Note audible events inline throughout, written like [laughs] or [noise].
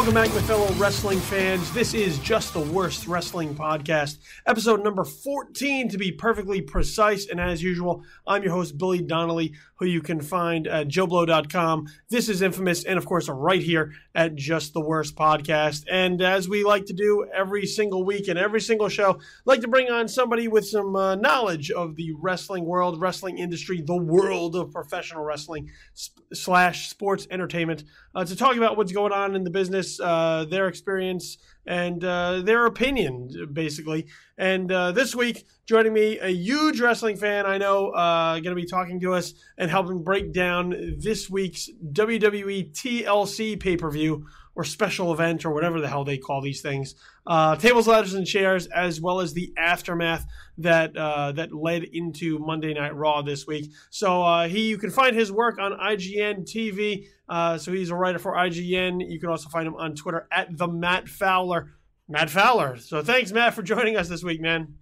Welcome back, my fellow wrestling fans. This is Just the Worst Wrestling Podcast, episode number 14 to be perfectly precise. And as usual, I'm your host, Billy Donnelly, who you can find at JoeBlow.com. This is infamous, and of course, right here at Just the Worst Podcast. And as we like to do every single week and every single show, I'd like to bring on somebody with some uh, knowledge of the wrestling world, wrestling industry, the world of professional wrestling sp- slash sports entertainment uh, to talk about what's going on in the business, uh, their experience, and uh, their opinion, basically. And uh, this week, joining me, a huge wrestling fan I know, uh, going to be talking to us and helping break down this week's WWE TLC pay per view or special event or whatever the hell they call these things. Uh, tables, ladders, and chairs, as well as the aftermath that uh, that led into Monday Night Raw this week. So uh, he, you can find his work on IGN TV. Uh, so he's a writer for IGN. You can also find him on Twitter at the Matt Fowler. Matt Fowler. So thanks, Matt, for joining us this week, man.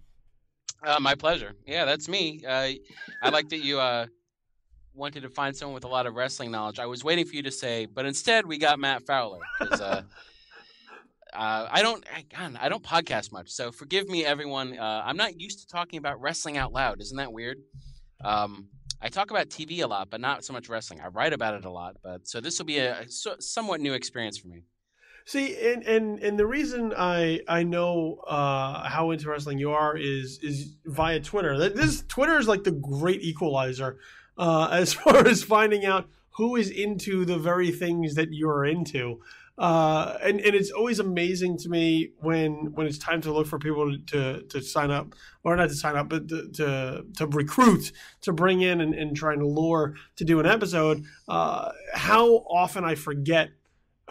Uh, my pleasure. Yeah, that's me. I like that you uh, wanted to find someone with a lot of wrestling knowledge. I was waiting for you to say, but instead we got Matt Fowler. Uh, I don't, God, I don't podcast much, so forgive me, everyone. Uh, I'm not used to talking about wrestling out loud. Isn't that weird? Um, I talk about TV a lot, but not so much wrestling. I write about it a lot, but so this will be a, a so, somewhat new experience for me. See, and and and the reason I I know uh, how into wrestling you are is is via Twitter. This Twitter is like the great equalizer uh, [laughs] as far as finding out who is into the very things that you're into. Uh, and, and it's always amazing to me when when it's time to look for people to, to sign up or not to sign up but to to, to recruit to bring in and, and trying to lure to do an episode uh, how often I forget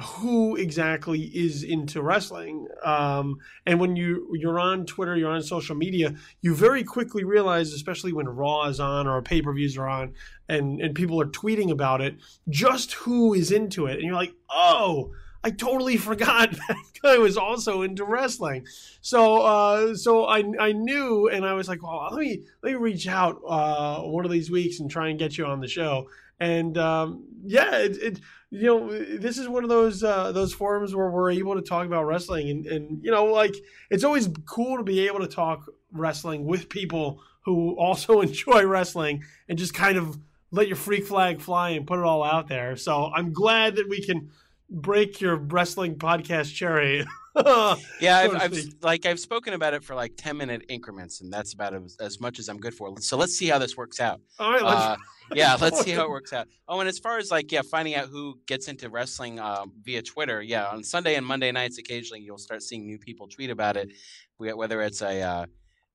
who exactly is into wrestling. Um, and when you you're on Twitter, you're on social media, you very quickly realize, especially when Raw is on or pay per views are on, and and people are tweeting about it, just who is into it, and you're like, oh. I totally [laughs] forgot that guy was also into wrestling. So, uh, so I, I knew, and I was like, well, let me let me reach out uh, one of these weeks and try and get you on the show. And um, yeah, it, it you know this is one of those uh, those forums where we're able to talk about wrestling and, and you know like it's always cool to be able to talk wrestling with people who also [laughs] enjoy wrestling and just kind of let your freak flag fly and put it all out there so i'm glad that we can break your wrestling podcast cherry [laughs] yeah, I've, I've, like I've spoken about it for like ten minute increments, and that's about as, as, much as I'm good for. So let's see how this works out. All right, uh, yeah, [laughs] let's see how it works out. Oh, and as far as like yeah, finding out who gets into wrestling um, via Twitter, yeah, on Sunday and Monday nights, occasionally you'll start seeing new people tweet about it, whether it's a uh,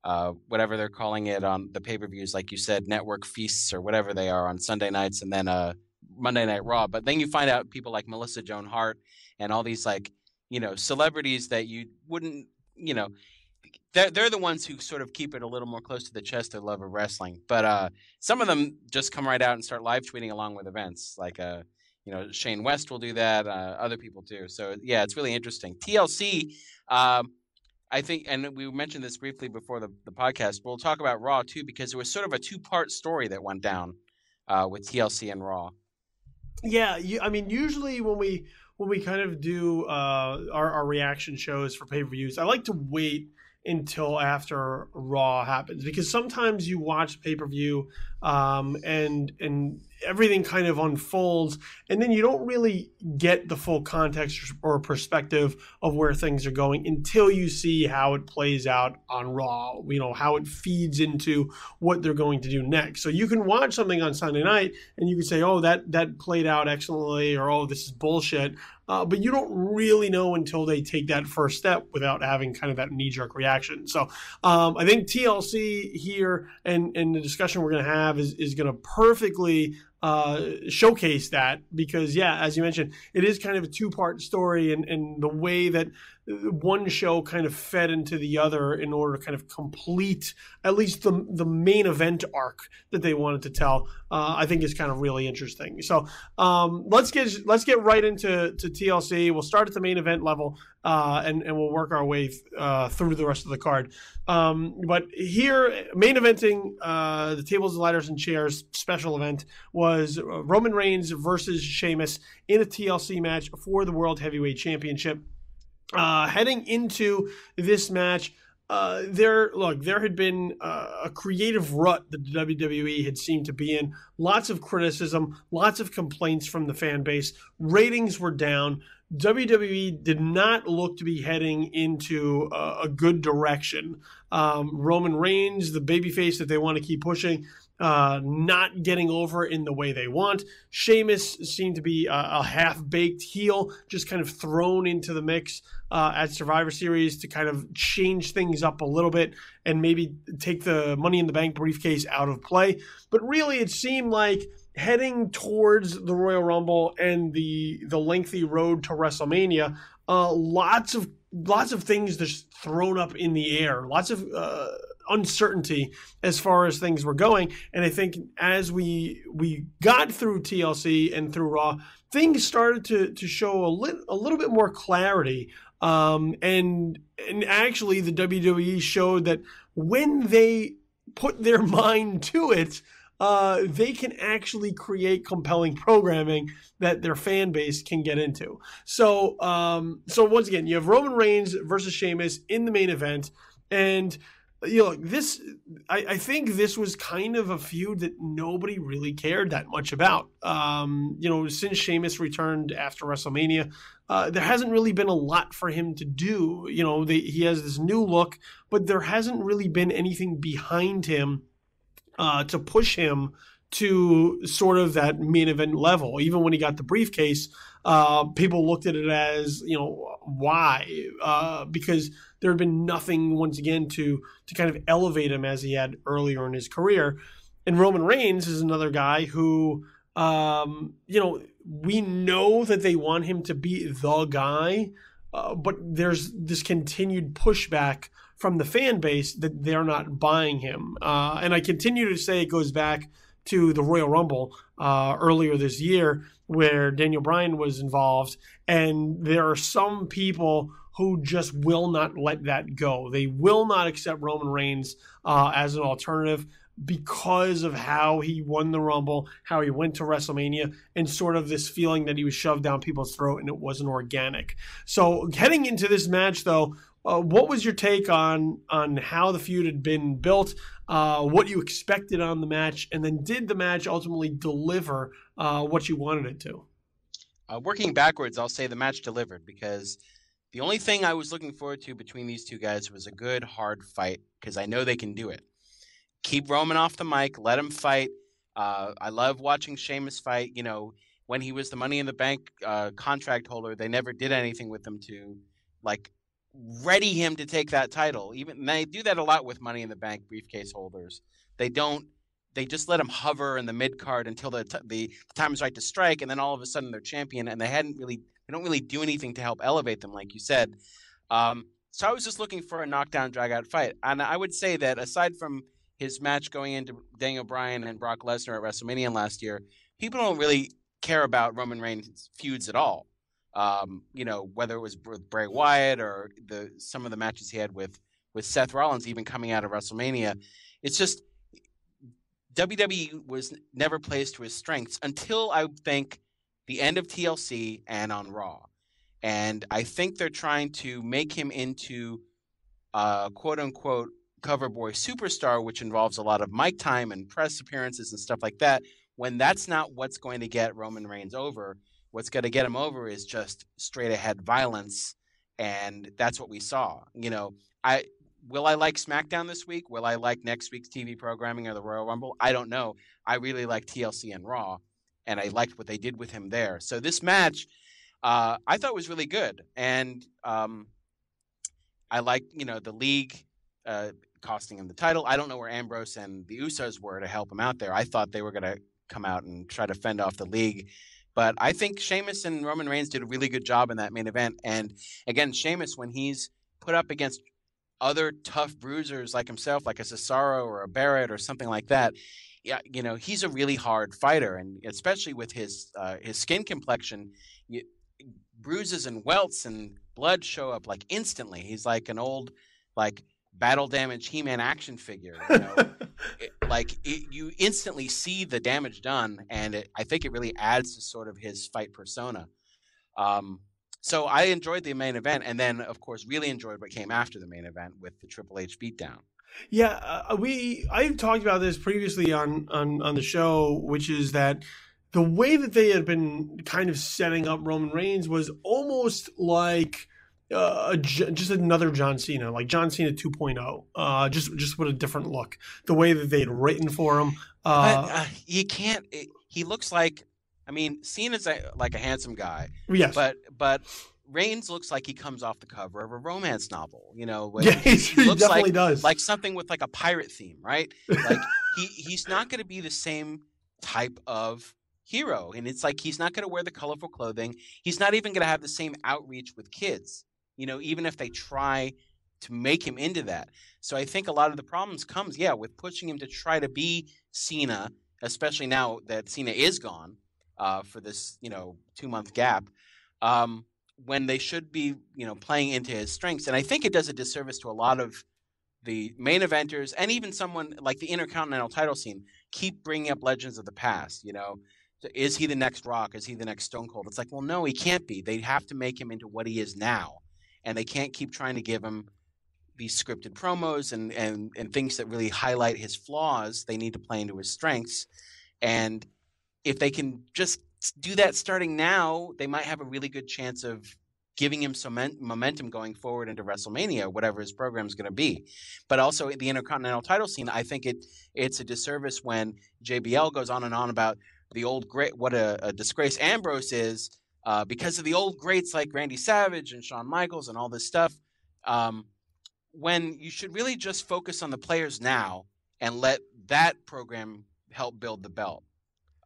uh, whatever they're calling it on the pay per views, like you said, network feasts or whatever they are on Sunday nights, and then uh, Monday Night Raw. But then you find out people like Melissa Joan Hart and all these like you know celebrities that you wouldn't you know they're, they're the ones who sort of keep it a little more close to the chest their love of wrestling. But uh, some of them just come right out and start live tweeting along with events like uh, you know shane west will do that uh, other people do. So yeah it's really interesting. Tlc um, i think and we mentioned this briefly before the, the podcast we'll talk about raw too because it was sort of a two-part story that went down uh, with tlc and raw yeah you, i mean usually when we when we kind of do uh, our, our reaction shows for pay per views, I like to wait until after Raw happens because sometimes you watch pay per view um, and and everything kind of unfolds and then you don't really get the full context or perspective of where things are going until you see how it plays out on raw you know how it feeds into what they're going to do next. So you can watch something on sunday night and you can say oh that that played out excellently or oh this is bullshit uh, but you don't really know until they take that first step without having kind of that knee-jerk reaction. So um, i think tlc here and and the discussion we're going to have is, is going to perfectly uh, showcase that because yeah as you mentioned it is kind of a two-part story and, and the way that one show kind of fed into the other in order to kind of complete at least the the main event arc that they wanted to tell. Uh, I think is kind of really interesting. So um, let's get let's get right into to TLC. We'll start at the main event level uh, and and we'll work our way uh, through the rest of the card. Um, but here, main eventing uh, the tables, ladders, and chairs special event was Roman Reigns versus Sheamus in a TLC match for the World Heavyweight Championship. Uh, heading into this match, uh, there look there had been uh, a creative rut that the WWE had seemed to be in. Lots of criticism, lots of complaints from the fan base. Ratings were down. WWE did not look to be heading into a, a good direction. Um, Roman Reigns, the babyface that they want to keep pushing, uh, not getting over in the way they want. Sheamus seemed to be a, a half baked heel, just kind of thrown into the mix uh, at Survivor Series to kind of change things up a little bit and maybe take the Money in the Bank briefcase out of play. But really, it seemed like heading towards the Royal Rumble and the the lengthy road to WrestleMania, uh, lots of lots of things just thrown up in the air, lots of uh, uncertainty as far as things were going. And I think as we we got through TLC and through Raw, things started to to show a little a little bit more clarity. Um, and and actually, the WWE showed that when they put their [laughs] mind to it, uh, they can actually create compelling programming that their fan base can get into. So, um, so once again, you have Roman Reigns versus Sheamus in the main event, and you know, this I, I, think this was kind of a feud that nobody really cared that much about. Um, you know, since Sheamus returned after WrestleMania, uh, there hasn't really been a lot for him to do. You know, the, he has this new look, but there hasn't really been anything behind him uh, to push him to sort of that main event level. Even when he got the briefcase, uh, people looked at it as, you know, why? Uh, because there had been nothing once again to to kind of elevate him as he had earlier in his career. And Roman Reigns is another guy who, um, you know, we know that they want him to be the guy, uh, but there's this continued pushback from the fan base that they're not buying him. Uh, and I continue to say it goes back to the Royal Rumble uh, earlier this year, where Daniel Bryan was involved, and there are some people who just will not let that go. They will not accept Roman Reigns uh, as an alternative because of how he won the Rumble, how he went to WrestleMania, and sort of this feeling that he was shoved down people's throat and it wasn't organic. So heading into this match, though, uh, what was your take on on how the feud had been built? Uh, what you expected on the match, and then did the match ultimately deliver uh, what you wanted it to? Uh, working backwards, I'll say the match delivered because the only thing I was looking forward to between these two guys was a good hard fight because I know they can do it. Keep Roman off the mic, let him fight. Uh, I love watching Sheamus fight. You know, when he was the Money in the Bank uh, contract holder, they never did anything with him to like ready him to take that title. Even they do that a lot with Money in the Bank briefcase holders. They don't. They just let him hover in the mid card until the, t- the time is right to strike, and then all of a sudden they're champion, and they hadn't really. They don't really do anything to help elevate them, like you said. Um, so I was just looking for a knockdown, drag out fight, and I would say that aside from his match going into Daniel Bryan and Brock Lesnar at WrestleMania last year, people don't really care about Roman Reigns feuds at all. Um, you know, whether it was with Bray Wyatt or the some of the matches he had with with Seth Rollins, even coming out of WrestleMania, it's just WWE was never placed to his strengths until I think the end of TLC and on Raw, and I think they're trying to make him into a quote unquote cover boy superstar, which involves a lot of mic time and press appearances and stuff like that. When that's not what's going to get Roman Reigns over What's going to get him over is just straight ahead violence, and that's what we saw. You know, I will I like SmackDown this week? Will I like next week's TV programming or the Royal Rumble? I don't know. I really like TLC and Raw, and I liked what they did with him there. So this match, uh, I thought was really good, and um, I like you know the league uh, costing him the title. I don't know where Ambrose and the Usos were to help him out there. I thought they were going to come out and try to fend off the league but I think Sheamus and Roman Reigns did a really good job in that main event. And again, Sheamus, when he's put up against other tough bruisers like himself, like a Cesaro or a Barrett or something like that, yeah, you know, he's a really hard fighter, and especially with his uh, his skin complexion, you, bruises and welts and blood show up like instantly. He's like an old, like battle damage He-Man action figure. You know? [laughs] it, like it, you instantly see the damage done, and it, I think it really adds to sort of his fight persona. Um, so I enjoyed the main event, and then of course really enjoyed what came after the main event with the Triple H beatdown. Yeah, uh, we I've talked about this previously on on on the show, which is that the way that they had been kind of setting up Roman Reigns was almost like uh, just another John Cena, like John Cena 2.0, uh, just just with a different look. The way that they'd written for him, uh, but, uh, you can't. It, he looks like, I mean, Cena's a, like a handsome guy. Yes, but but Reigns looks like he comes off the cover of a romance novel. You know, [laughs] yeah, he, he looks definitely like, does. like something with like a pirate theme, right? Like [laughs] he he's not going to be the same type of hero, and it's like he's not going to wear the colorful clothing. He's not even going to have the same outreach with kids. You know, even if they try to make him into that. So I think a lot of the problems comes, yeah, with pushing him to try to be Cena, especially now that Cena is gone uh, for this, you know, two month gap. Um, when they should be, you know, playing into his strengths. And I think it does a disservice to a lot of the main eventers and even someone like the Intercontinental title scene keep bringing up legends of the past. You know, is he the next Rock? Is he the next Stone Cold? It's like, well, no, he can't be. They have to make him into what he is now and they can't keep trying to give him these scripted promos and, and, and things that really highlight his flaws. They need to play into his strengths. And if they can just do that starting now, they might have a really good chance of giving him some momentum going forward into WrestleMania, whatever his program is going to be. But also the Intercontinental title scene, I think it it's a disservice when JBL goes on and on about the old great what a, a disgrace Ambrose is uh, because of the old greats like Randy Savage and Shawn Michaels and all this stuff. Um, when you should really just focus on the players now and let that program help build the belt.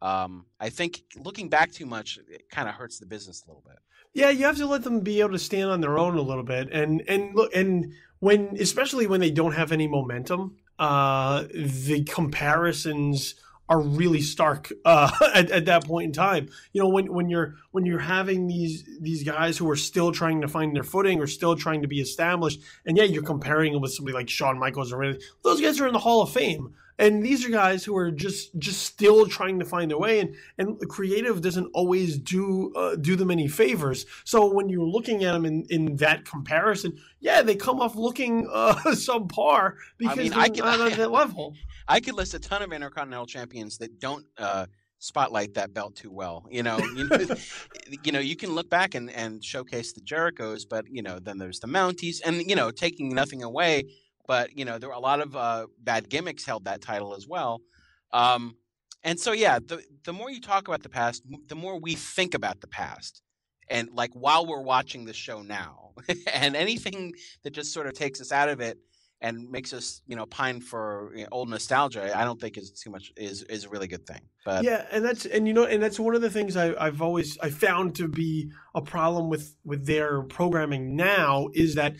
Um, I think looking back too much it kind of hurts the business a little bit. Yeah, you have to let them be able to stand on their own a little bit, and and look, and when especially when they don't have any momentum, uh, the comparisons are really stark uh, [laughs] at, at that point in time. You know, when, when you're when you're having these these guys who are still trying to find their footing or still trying to be established, and yeah, you're comparing them with somebody like Shawn Michaels or. Those guys are in the Hall of Fame. And these are guys who are just just still trying to find their way, and and creative doesn't always do uh, do them any favors. So when you're looking at them in, in that comparison, yeah, they come off looking uh, [laughs] subpar because I mean, they're I can, not on that [laughs] level. I could list a ton of intercontinental champions that don't uh, spotlight that belt too well. You know, you know, [laughs] you know, you can look back and, and showcase the Jerichos, but you know, then there's the Mounties, and you know, taking nothing away, but you know, there were a lot of uh, bad gimmicks held that title as well. Um, and so, yeah, the the more you talk about the past, the more we think about the past, and like while we're watching the show now, [laughs] and anything that just sort of takes us out of it and makes us you know pine for you know, old nostalgia i don't think is too much is is a really good thing but yeah and that's and you know and that's one of the things I, i've always i found to be a problem with with their programming now is that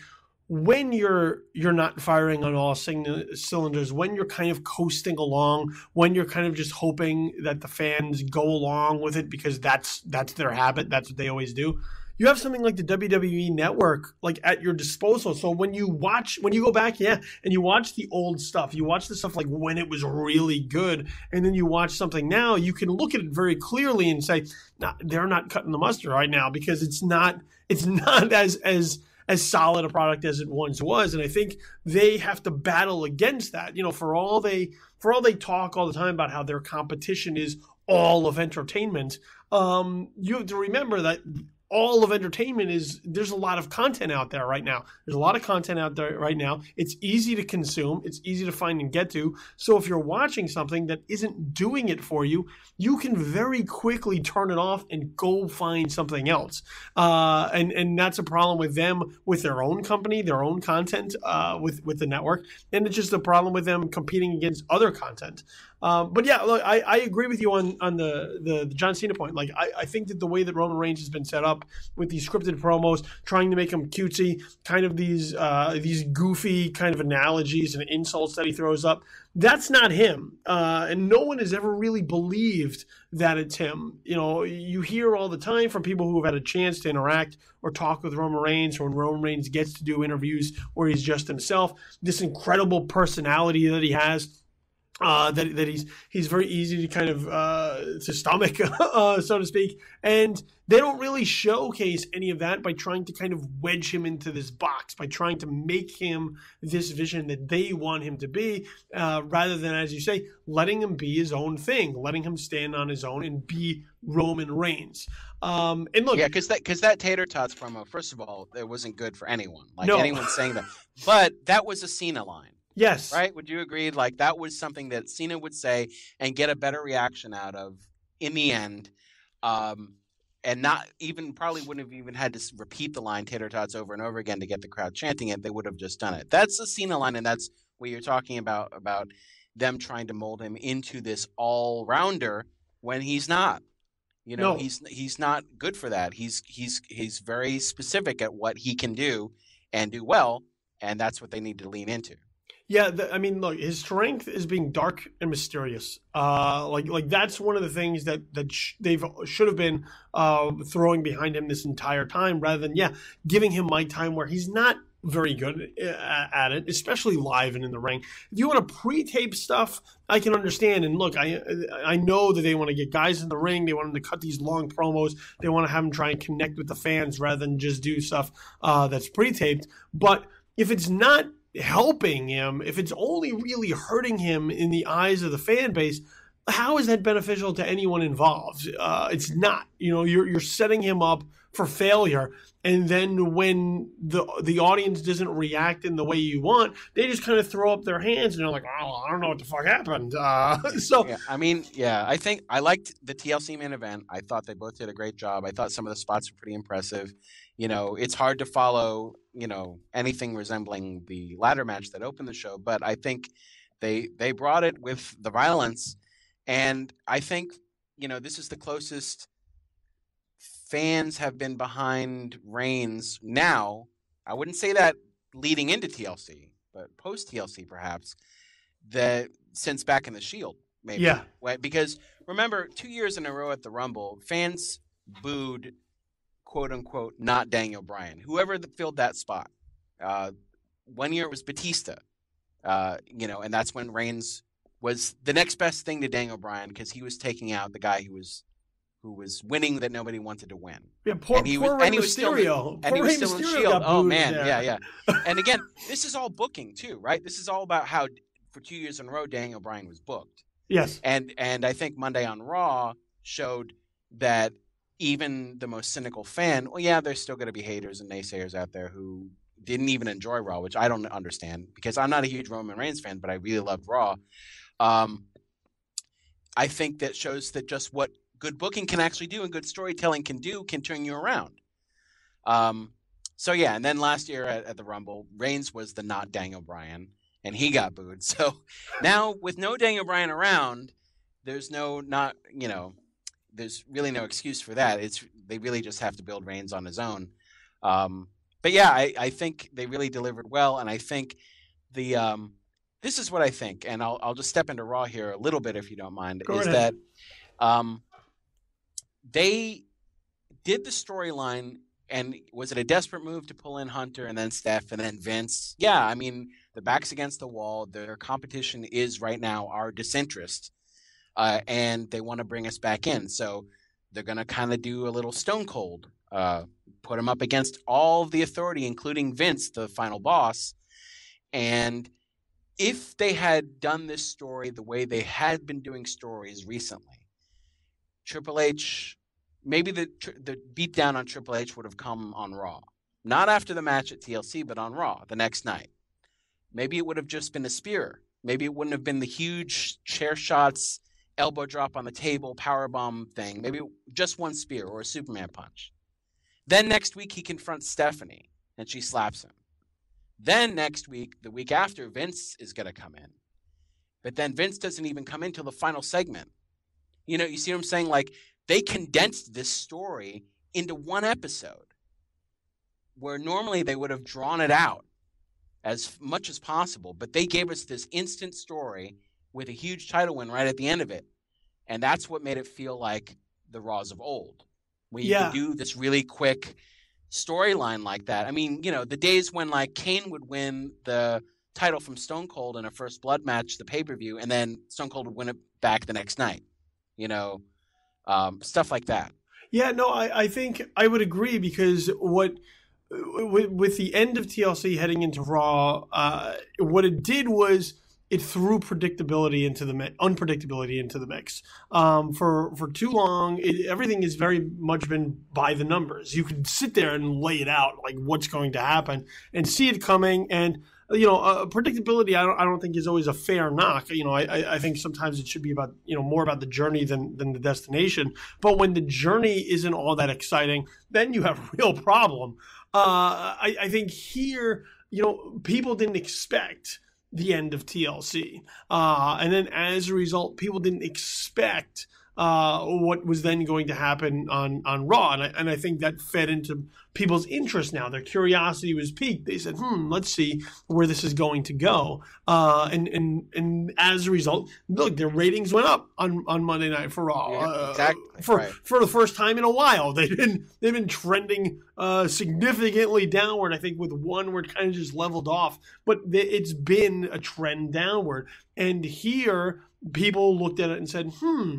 when you're you're not firing on all cylinders when you're kind of coasting along when you're kind of just hoping that the fans go along with it because that's that's their habit that's what they always do you have something like the WWE network like at your disposal. So when you watch when you go back, yeah, and you watch the old stuff, you watch the stuff like when it was really good, and then you watch something now, you can look at it very clearly and say, nah, they're not cutting the mustard right now because it's not it's [laughs] not as as as solid a product as it once was. And I think they have to battle against that. You know, for all they for all they talk all the time about how their competition is all of entertainment, um, you have to remember that all of entertainment is there's a lot of content out there right now. There's a lot of content out there right now. It's easy to consume, it's easy to find and get to. So if you're watching something that isn't doing it for you, you can very quickly turn it off and go find something else. Uh, and and that's a problem with them with their own company, their own content uh, with with the network, and it's just a problem with them competing against other content. Um, but yeah, look, I, I agree with you on on the, the, the John Cena point. Like, I, I think that the way that Roman Reigns has been set up with these scripted promos, trying to make him cutesy, kind of these uh, these goofy kind of analogies and insults that he throws up, That's not him, uh, and no one has ever really believed that it's him. You know, you hear all the time from people who have had a chance to interact or talk with Roman Reigns, or when Roman Reigns gets to do interviews where he's just himself, this incredible personality that he has uh, that that he's he's very easy to kind of uh, to stomach, [laughs] uh, so to speak, and they don't really showcase any of that by trying to kind of wedge him into this box, by trying to make him this vision that they want him to be, uh, rather than, as you say, letting him be his own thing, letting him stand on his own and be Roman Reigns. Um, and look, yeah, because that because that tater tots promo, first of all, it wasn't good for anyone, like no. anyone saying that, but that was a Cena line. Yes. Right? Would you agree? Like that was something that Cena would say and get a better reaction out of in the end. Um, and not even probably wouldn't have even had to repeat the line tater tots over and over again to get the crowd chanting it. They would have just done it. That's the Cena line, and that's what you're talking about about them trying to mold him into this all rounder when he's not. You know, no. he's he's not good for that. He's he's he's very specific at what he can do and do well, and that's what they need to lean into. Yeah, the, I mean, look, his strength is being dark and mysterious. Uh, like, like that's one of the things that that sh- they've should have been uh, throwing behind him this entire time, rather than yeah, giving him my time where he's not very good uh, at it, especially live and in the ring. If you want to pre-tape stuff, I can understand. And look, I I know that they want to get guys in the ring. They want them to cut these long promos. They want to have them try and connect with the fans rather than just do stuff uh, that's pre-taped. But if it's not helping him, if it's only really hurting him in the eyes of the fan base, how is that beneficial to anyone involved? Uh, it's not. You know, you're you're setting him up for failure, and then when the the audience doesn't react in the way you want, they just kind of throw up their hands and they're like, "Oh, I don't know what the fuck happened." Uh, [laughs] so, yeah, I mean, yeah, I think I liked the TLC main event. I thought they both did a great job. I thought some of the spots were pretty impressive you know, it's hard to follow, you know, anything resembling the ladder match that opened the show, but I think they they brought it with the violence and I think, you know, this is the closest fans have been behind Reigns now. I wouldn't say that leading into TLC, but post TLC perhaps, that since back in the Shield, maybe. Yeah. Because remember, two years in a row at the Rumble, fans booed quote unquote not Daniel Bryan, whoever filled that spot. Uh, one year it was Batista, uh, you know, and that's when Reigns was the next best thing to Daniel Bryan because he was taking out the guy who was who was winning that nobody wanted to win. Yeah, poor, and he poor was, and he was still, and poor he was still in Shield. Oh man, there. yeah, yeah. [laughs] and again, this is all booking too, right? This is all about how for two years in a row Daniel Bryan was booked. Yes, and and I think Monday on Raw showed that even the most cynical fan, well, yeah, there's still going to be haters and naysayers out there who didn't even enjoy Raw, which I don't understand because I'm not a huge Roman Reigns fan, but I really loved Raw. Um, I think that shows that just what good booking can actually do and good storytelling can do can turn you around. Um, so yeah, and then last year at, at the Rumble, Reigns was the not Daniel Bryan, and he got booed. [laughs] So now with no Daniel Bryan around, there's no not you know there's really no excuse for that. It's they really just have to build Reigns on his own. Um, but yeah, I, I think they really delivered well, and I think the um, this is what I think, and I'll I'll just step into Raw here a little bit if you don't mind. Go is ahead. that um, they did the storyline, and was it a desperate move to pull in Hunter and then Steph and then Vince? Yeah, I mean the backs against the wall. Their competition is right now our disinterest uh, and they want to bring us back in. So they're going to kind of do a little stone cold, uh, put him up against all the authority, including Vince, the final boss. And if they had done this story the way they had been doing stories recently, Triple H, maybe the the beatdown on Triple H would have come on Raw, not after the match at TLC, but on Raw the next night. Maybe it would have just been a spear. Maybe it wouldn't have been the huge chair shots elbow drop on the table, power bomb thing, maybe just one spear or a Superman punch. Then next week he confronts Stephanie and she slaps him. Then next week, the week after, Vince is going to come in. But then Vince doesn't even come in till the final segment. You know, you see what I'm saying? Like they condensed this story into one episode where normally they would have drawn it out as much as possible, but they gave us this instant story with a huge title win right at the end of it. And that's what made it feel like the Raws of old. When you Yeah. do this really quick storyline like that. I mean, you know, the days when like Kane would win the title from Stone Cold in a first blood match, the pay per view, and then Stone Cold would win it back the next night. You know, um, stuff like that. Yeah, no, I, I think I would agree because what with, with the end of TLC heading into Raw, uh, what it did was it threw predictability into the mi- unpredictability into the mix. Um, for for too long, it, everything has very much been by the numbers. You could sit there and lay it out like what's going to happen and see it coming and. You know, uh, predictability. I don't. I don't think is always a fair knock. You know, I, I, I think sometimes it should be about you know more about the journey than than the destination. But when the journey isn't all that exciting, then you have a real problem. Uh, I, I think here, you know, people didn't expect the end of TLC. Uh, and then as a result, people didn't expect uh, what was then going to happen on, on Raw. And I, and I think that fed into people's interest now. Their curiosity was piqued. They said, hmm, let's see where this is going to go. Uh, and, and, and as a result, look, their ratings went up on, on Monday Night for Raw. Yeah, Uh, exactly, For, right. for the first time in a while. [laughs] They've been, they've been trending uh, significantly downward. I think with one, where it kind of just leveled off. But it's been a trend downward. And here, people looked at it and said, hmm,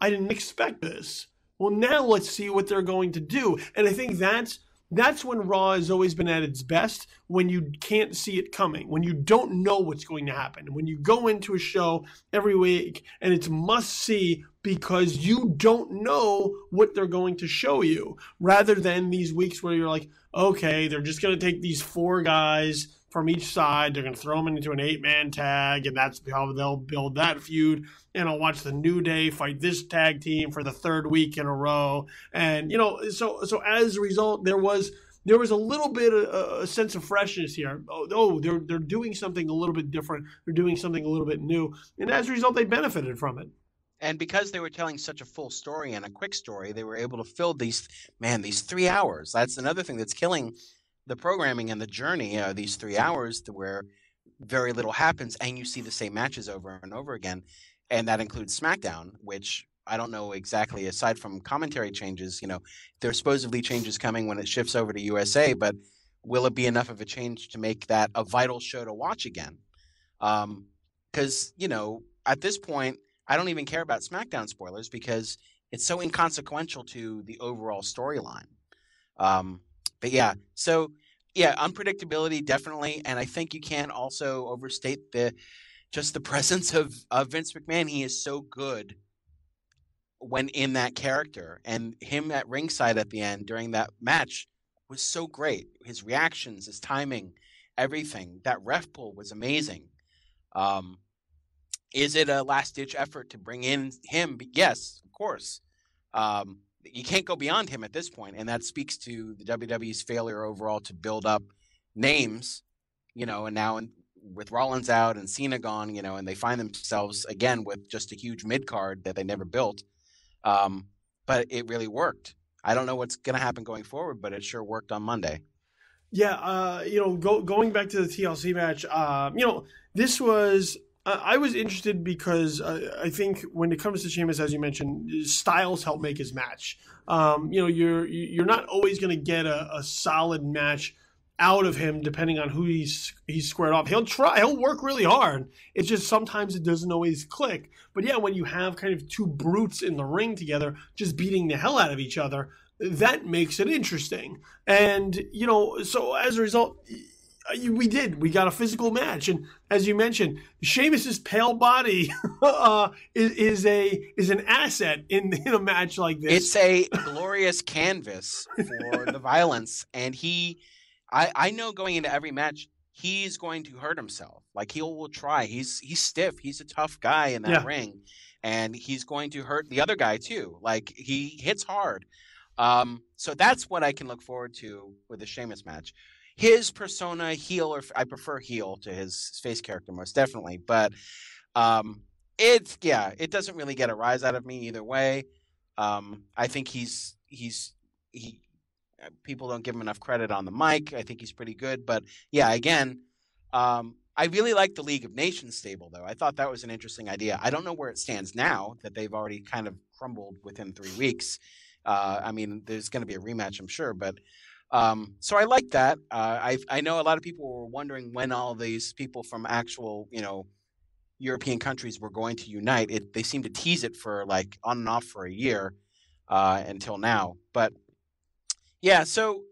I didn't expect this. Well, now let's see what they're going to do. And I think that's that's when Raw has always been at its best when you can't see it coming, when you don't know what's going to happen, when you go into a show every week and it's must see because you don't know what they're going to show you, rather than these weeks where you're like, okay, they're just going to take these four guys from each side, they're going to throw them into an eight man tag, and that's how they'll build that feud. And I'll watch the New Day fight this tag team for the third week in a row, and you know, so so as a result, there was there was a little bit of uh, a sense of freshness here. Oh, oh, they're they're doing something a little bit different. They're doing something a little bit new, and as a result, they benefited from it. and because they were telling such a full story and a quick story, they were able to fill these man these three hours. That's another thing that's killing the programming and the journey. Uh, these three hours to where very little happens, and you see the same matches over and over again, and that includes SmackDown, which I don't know exactly. Aside from commentary changes, you know, there's supposedly changes coming when it shifts over to USA, but will it be enough of a change to make that a vital show to watch again? Because you know, at this point, I don't even care about SmackDown spoilers because it's so inconsequential to the overall storyline. Um, but yeah, so yeah, unpredictability definitely, and I think you can't also overstate the just the [laughs] presence of, of Vince McMahon. He is so good when in that character, and him at ringside at the end during that match was so great. His reactions, his timing, everything. That ref pull was amazing. Um, is it a last ditch effort to bring in him? Yes, of course. Um, you can't go beyond him at this point, and that speaks to the WWE's failure overall to build up names. You know, and now in, with Rollins out and Cena gone, you know, and they find themselves again with just a huge mid card that they never built. Um, but it really worked. I don't know what's going to happen going forward, but it sure worked on Monday. Yeah, uh, you know, go, going back to the TLC match, uh, you know, this was I was interested because uh, I think when it comes to Sheamus, as you mentioned, styles help make his match. Um, you know, you're you're not always going to get a, a solid match out of him depending on who he's he's squared off. He'll try, he'll work really hard. It's just sometimes it doesn't always click. But yeah, when you have kind of two brutes in the ring together, just beating the hell out of each other, that makes it interesting. And you know, so as a result, we did. We got a physical match, and as you mentioned, Sheamus's pale body [laughs] uh, is, is a is an asset in in a match like this. It's a glorious canvas for [laughs] the violence, and he, I I know going into every match. He's going to hurt himself. Like he will try. He's he's stiff. He's a tough guy in that Yeah. ring, and he's going to hurt the other guy too. Like he hits hard. Um, so that's what I can look forward to with the Sheamus match. His persona, heel, or I prefer heel to his face character most definitely, but um, it's yeah, it doesn't really get a rise out of me either way. Um, I think he's he's he. People don't give him enough credit on the mic. I think he's pretty good, but yeah, again, um, I really like the League of Nations stable, though. I thought that was an interesting idea. I don't know where it stands now that they've already kind of crumbled within three weeks. Uh, I mean, there's going to be a rematch, I'm sure, but um, so I like that. Uh, I I know a lot of people were wondering when all these people from actual, you know, European countries were going to unite. It they seemed to tease it for like on and off for a year uh, until now. But yeah, so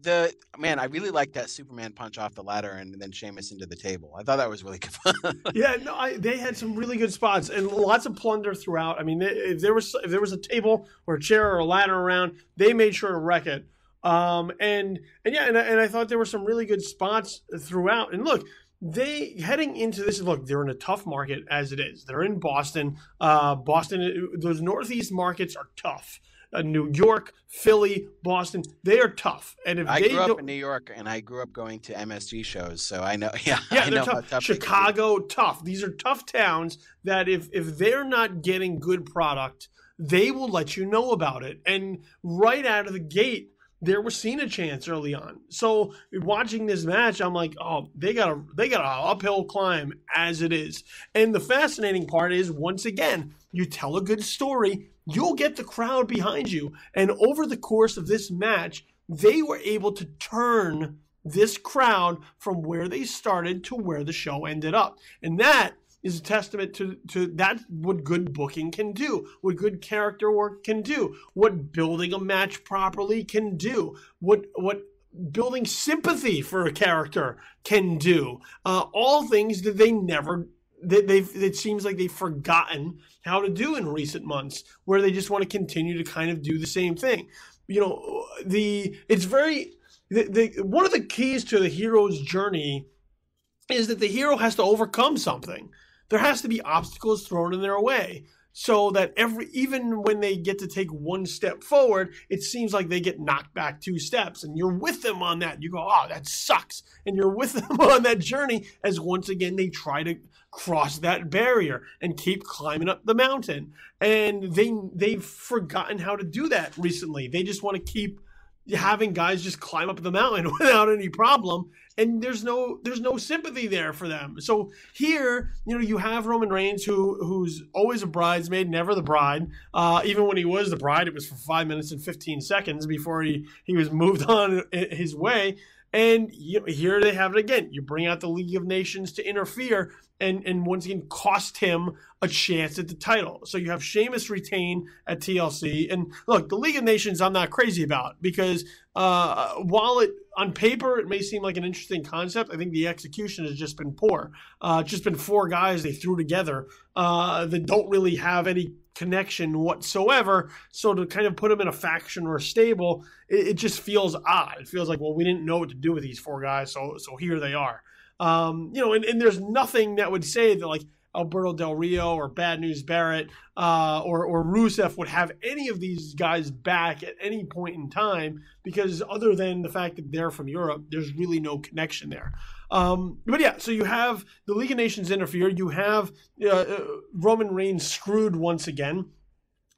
the man, I really like that Superman punch off the ladder and then Sheamus into the table. I thought that was really [laughs] good. yeah, no, I, they had some really good spots and lots of plunder throughout. I mean, if there was if there was a table or a chair or a ladder around, they made sure to wreck it. Um, and and yeah, and, and I thought there were some really good spots throughout. And look, they heading into this look they're in a tough market as it is they're in boston uh, boston those northeast markets are tough uh, New York, Philly, Boston. They are tough. And if I they grew up in New York and I grew up going to MSG shows, so I know. [laughs] Yeah, yeah, I they're know how tough. tough they. Chicago, tough. These are tough towns that if if they're not getting good product, they will let you know about it. And right out of the gate, there was seen a chance early on. So watching this match, I'm like, oh, they got a they got an uphill climb as it is. And the fascinating part is, once again, you tell a good story, you'll get the crowd behind you. And over the course of this match, they were able to turn this crowd from where they started to where the show ended up. And that is a testament to, to that's what good booking can do, what good character work can do, what building a match properly can do, what what building sympathy for a character can do. Uh, all things that they never that they've it seems like they've forgotten how to do in recent months, where they just want to continue to kind of do the same thing. You know, the it's very the, the one of the keys to the hero's journey is that the hero has to overcome something. There has to be obstacles thrown in their way so that every even when they get to take one step forward, it seems like they get knocked back two steps, and you're with them on that. You go, "Oh, that sucks," and you're with [laughs] them on that journey as once again they try to cross that barrier and keep climbing up the mountain. And they they've forgotten how to do that recently. They just want to keep having guys just climb up the mountain [laughs] without any problem and there's no there's no sympathy there for them. So here you know you have roman reigns who who's always a bridesmaid never the bride. Uh, even when he was the bride it was for five minutes and 15 seconds before he he was moved [laughs] on his way and you here they have it again you bring out the league of nations to interfere and and once again cost him a chance at the title. So you have Sheamus retain at TLC, and look, the League of Nations I'm not crazy about because uh, while it on paper it may seem like an interesting concept, I think the execution has just been poor. Uh, just been four guys they threw together uh, that don't really have any connection whatsoever. So to kind of put them in a faction or a stable, it, it just feels odd. It feels like well we didn't know what to do with these four guys, so so here they are. Um, you know, and, and there's nothing that would say that like Alberto Del Rio or Bad News Barrett uh, or or Rusev would have any of these guys back at any point in time because other than the fact that they're from Europe, there's really no connection there. Um, but yeah, so you have the League of Nations interfere. You have uh, uh, Roman Reigns screwed once again.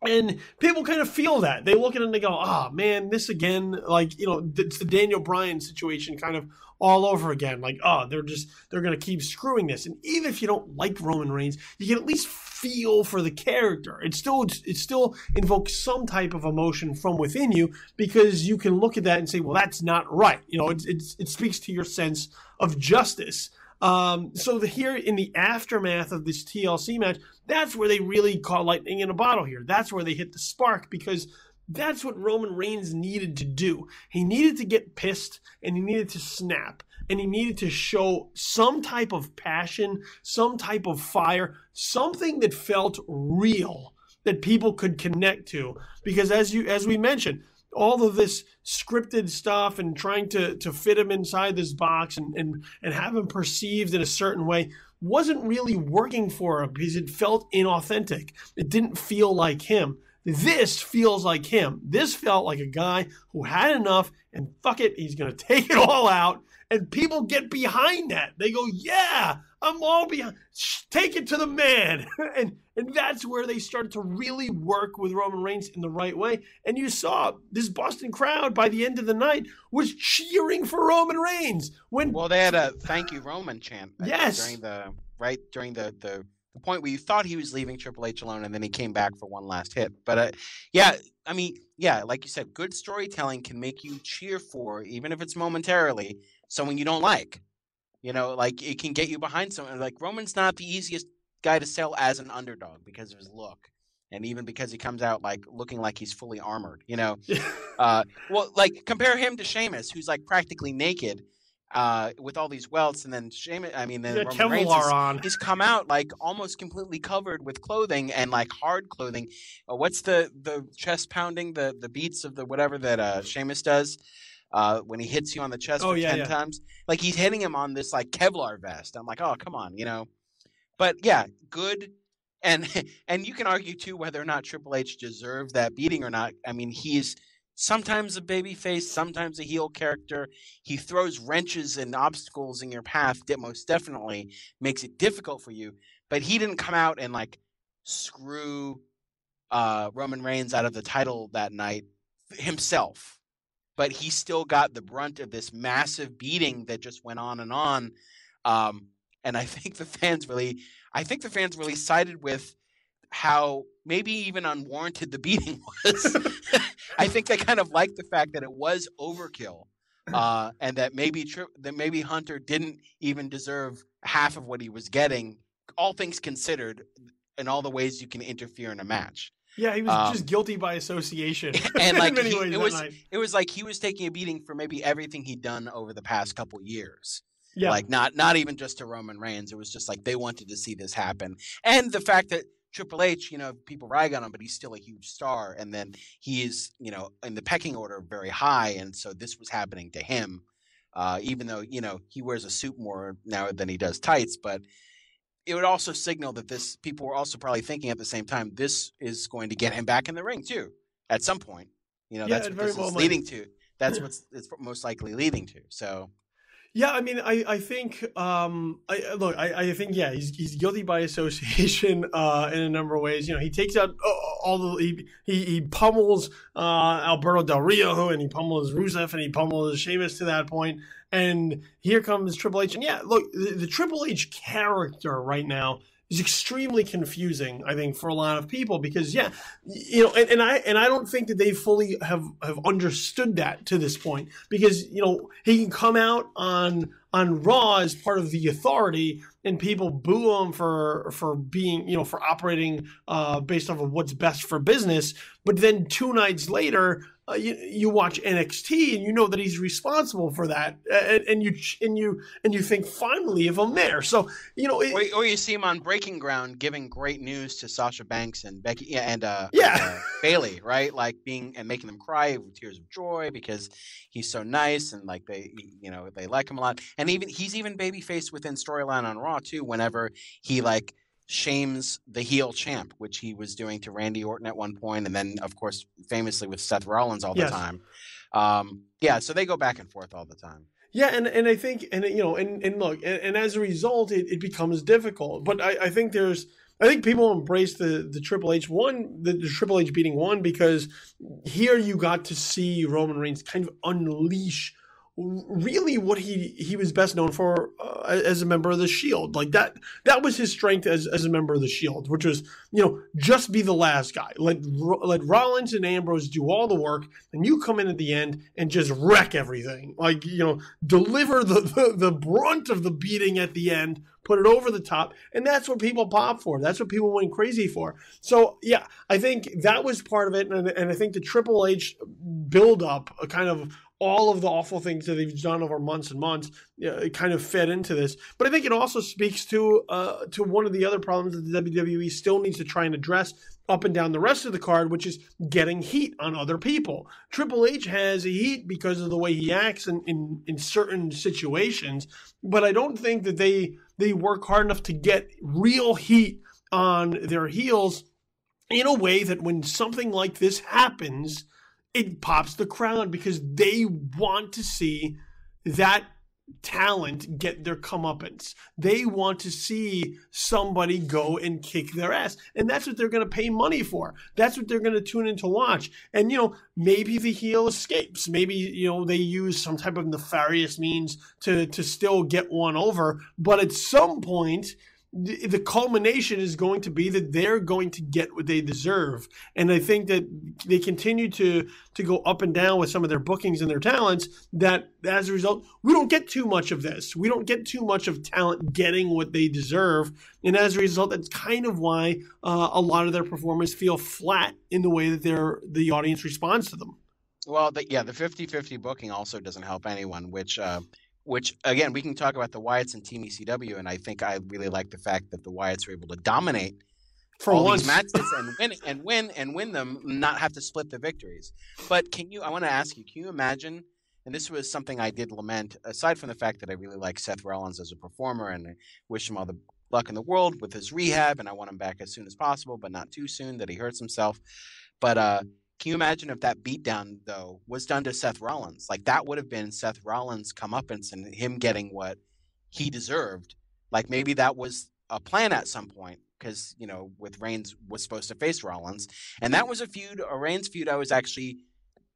And people kind of feel that. They look at it and they go, oh, man, this again, like, you know, it's the Daniel Bryan situation kind of all over again. Like, oh, they're just, they're going to keep screwing this. And even if you don't like Roman Reigns, you can at least feel for the character. It still, it still invokes some type of emotion from within you because you can look at that and say, well, that's not right. You know, it, it, it speaks to your sense of justice. Um, so the, here in the aftermath of this TLC match, that's where they really caught lightning in a bottle here. That's where they hit the spark because that's what Roman Reigns needed to do. He needed to get pissed and he needed to snap and he needed to show some type of passion, some type of fire, something that felt real that people could connect to because as you as we mentioned, all of this scripted stuff and trying to to fit him inside this box and and, and have him perceived in a certain way wasn't really working for him because it felt inauthentic. It didn't feel like him. This feels like him. This felt like a guy who had enough and fuck it, he's going to take it all out. And people get behind that. They go, yeah, I'm all behind. Take it to the man. [laughs] and And that's where they started to really work with Roman Reigns in the right way. And you saw this Boston crowd by the end of the night was cheering for Roman Reigns. When well, they had a "Thank you, Roman" chant. Yes, during the right during the the the point where you thought he was leaving Triple H alone, and then he came back for one last hit. But uh, yeah, I mean, yeah, like you said, good storytelling can make you cheer for, even if it's momentarily, someone you don't like. You know, like it can get you behind someone. Like Roman's not the easiest guy to sell as an underdog because of his look, and even because he comes out like looking like he's fully armored. You know, [laughs] uh, well, like compare him to Sheamus, who's like practically naked uh, with all these welts, and then Sheamus, I mean, then yeah, Roman Reigns is, on. he's come out like almost completely covered with clothing and like hard clothing. Uh, what's the the chest pounding, the the beats of the whatever that uh, Sheamus does? Uh, when he hits you on the chest oh, for yeah, ten yeah. times, like he's hitting him on this like Kevlar vest. I'm like, oh come on, you know. But yeah, good, and [laughs] and you can argue too whether or not Triple H deserved that beating or not. I mean, he's sometimes a baby face, sometimes a heel character. He throws wrenches and obstacles in your path that most definitely makes it difficult for you. But he didn't come out and like screw uh, Roman Reigns out of the title that night himself. But he still got the brunt of this massive beating that just went on and on. Um, and I think the fans really, I think the fans really sided with how maybe even unwarranted the beating [laughs] was. I think they kind of liked the fact that it was overkill, [laughs] uh, and that maybe tri- that maybe Hunter didn't even deserve half of what he was getting. All things considered, in all the ways you can interfere in a match. Yeah, he was um, just guilty by association. [laughs] And like he, it was, night. it was like he was taking a beating for maybe everything he'd done over the past couple years. Yeah. Like not not even just to Roman Reigns. It was just like they wanted to see this happen. And the fact that Triple H, you know, people rag on him, but he's still a huge star. And then he is, you know, in the pecking order very high. And so this was happening to him, uh, even though, you know, he wears a suit more now than he does tights. But it would also signal that this, people were also probably thinking at the same time, this is going to get him back in the ring too at some point. You know, yeah, that's what this is leading to. That's [laughs] what's it's most likely leading to. So yeah, I mean, I I think um, I look, I, I think yeah, he's he's guilty by association [laughs] uh, in a number of ways. You know, he takes out all the he he, he pummels uh, Alberto Del Rio and he pummels Rusev and he pummels Sheamus to that point. And here comes Triple H, and yeah, look, the, the Triple H character right now is extremely confusing, I think, for a lot of people because yeah, you know, and, and I and I don't think that they fully have have understood that to this point because you know he can come out on on Raw as part of the authority and people boo him for for being you know for operating uh, based off of what's best for business, but then two nights later uh, you, you watch NXT and you know that he's responsible for that, and, and, you and you and you think finally of him there. So you know, it, or, or, you see him on Breaking Ground giving great news to Sasha Banks and Becky and uh, yeah uh, Bayley, right? Like being and making them cry with tears of joy because he's so nice and like they you know they like him a lot, and even he's even babyface within storyline on Raw too. Whenever he like shames the heel champ, which he was doing to Randy Orton at one point, and then of course famously with Seth Rollins all the yes. time. Um, yeah, so they go back and forth all the time. Yeah, and, and I think and you know and, and look and, and as a result it, it becomes difficult. But I, I think there's I think people embrace the the Triple H one the, the Triple H beating one because here you got to see Roman Reigns kind of unleash really what he he was best known for uh, as a member of the Shield. Like that that was his strength as, as a member of the Shield, which was you know just be the last guy. Let let Rollins and Ambrose do all the work, and you come in at the end and just wreck everything. Like you know deliver the the, the brunt of the beating at the end. Put it over the top, and that's what people pop for. That's what people went crazy for. So yeah, I think that was part of it, and, and I think the Triple H build up, a kind of all of the awful things that they've done over months and months kind of fed into this. But I think it also speaks to uh, to one of the other problems that the WWE still needs to try and address up and down the rest of the card, which is getting heat on other people. Triple H has a heat because of the way he acts in, in, in certain situations, but I don't think that they they work hard enough to get real heat on their heels in a way that when something like this happens – it pops the crowd because they want to see that talent get their comeuppance. They want to see somebody go and kick their ass. And that's what they're going to pay money for. That's what they're going to tune in to watch. And, you know, maybe the heel escapes. Maybe, you know, they use some type of nefarious means to, to still get one over. But at some point, the culmination is going to be that they're going to get what they deserve. And I think that they continue to to go up and down with some of their bookings and their talents. That as a result, we don't get too much of this. We don't get too much of talent getting what they deserve. And as a result, that's kind of why uh, a lot of their performers feel flat in the way that their the audience responds to them. Well, the, yeah, the 50-50 booking also doesn't help anyone, which. Uh which again we can talk about the Wyatts and Team ECW, and I think I really like the fact that the Wyatts were able to dominate for all once. these [laughs] matches and win and win and win them, not have to split the victories. But can you? I want to ask you, can you imagine? And this was something I did lament, aside from the fact that I really like Seth Rollins as a performer and I wish him all the luck in the world with his rehab, and I want him back as soon as possible, but not too soon that he hurts himself. But uh, can you imagine if that beatdown though was done to Seth Rollins? Like that would have been Seth Rollins' comeuppance and him getting what he deserved. Like maybe that was a plan at some point because you know with Reigns was supposed to face Rollins, and that was a feud, a Reigns feud I was actually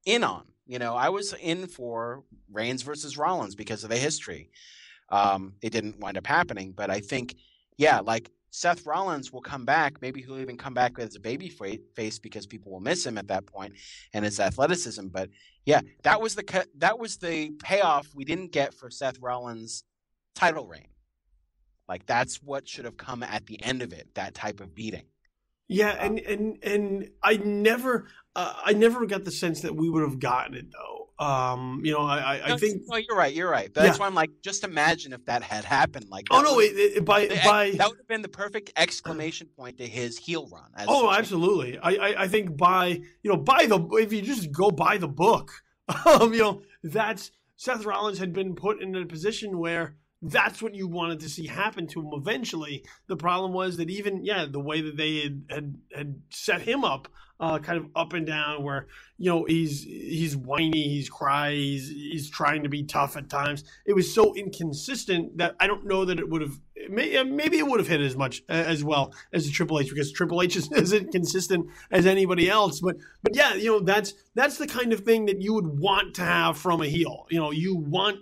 in on. You know, I was in for Reigns versus Rollins because of the history. Um, it didn't wind up happening, but I think, yeah, like Seth Rollins will come back. Maybe he'll even come back as a baby face because people will miss him at that point and his athleticism. But yeah, that was the that was the payoff we didn't get for Seth Rollins' title reign. Like that's what should have come at the end of it. That type of beating. Yeah, um, and and and I never, uh, I never got the sense that we would have gotten it though. Um, you know, I, I, no, think. No, you're right. You're right. That's yeah. why I'm like, just imagine if that had happened. Like, oh no, it, it, by the, by that would have been the perfect exclamation point to his heel run. oh, absolutely. I, I, I think by you know by the if you just go by the book, [laughs] um, you know that's Seth Rollins had been put in a position where that's what you wanted to see happen to him eventually. The problem was that even yeah, the way that they had had, had set him up uh, kind of up and down where you know he's he's whiny he's cry he's he's trying to be tough at times. It was so inconsistent that i don't know that it would have maybe it would have hit as much as well as the triple h because triple h is [laughs] as inconsistent as anybody else. But but yeah you know that's that's the kind of thing that you would want to have from a heel. You know you want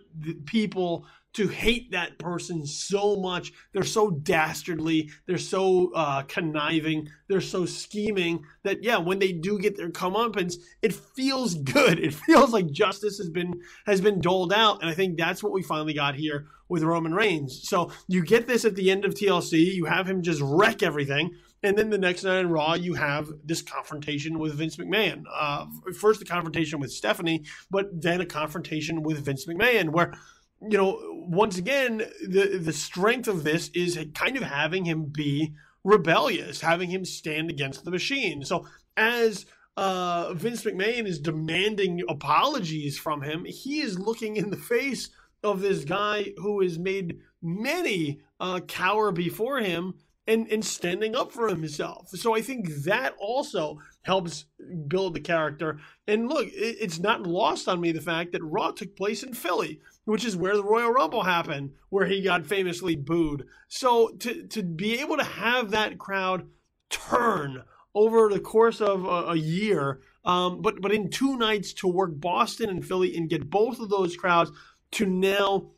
people to hate that person so much. They're so dastardly. They're so uh, conniving. They're so scheming that yeah, when they do get their comeuppance, it feels good. [laughs] It feels like justice has been has been doled out, and I think that's what we finally got here with Roman Reigns. So you get this at the end of TLC. You have him just wreck everything. And then the next night on Raw, you have this confrontation with Vince McMahon. Uh, first, the confrontation with Stephanie, but then a confrontation with Vince McMahon, where you know, once again, the the strength of this is kind of having him be rebellious, having him stand against the machine. So as uh, Vince McMahon is demanding apologies from him, he is looking in the face of this guy who has made many uh, cower before him and, and standing up for himself. So I think that also helps build the character. And look, it, it's not lost on me the fact that Raw took place in Philly which is where the Royal Rumble happened, where he got famously booed. So to to be able to have that crowd turn over the course of a, a year, um, but but in two nights to work Boston and Philly and get both of those crowds to now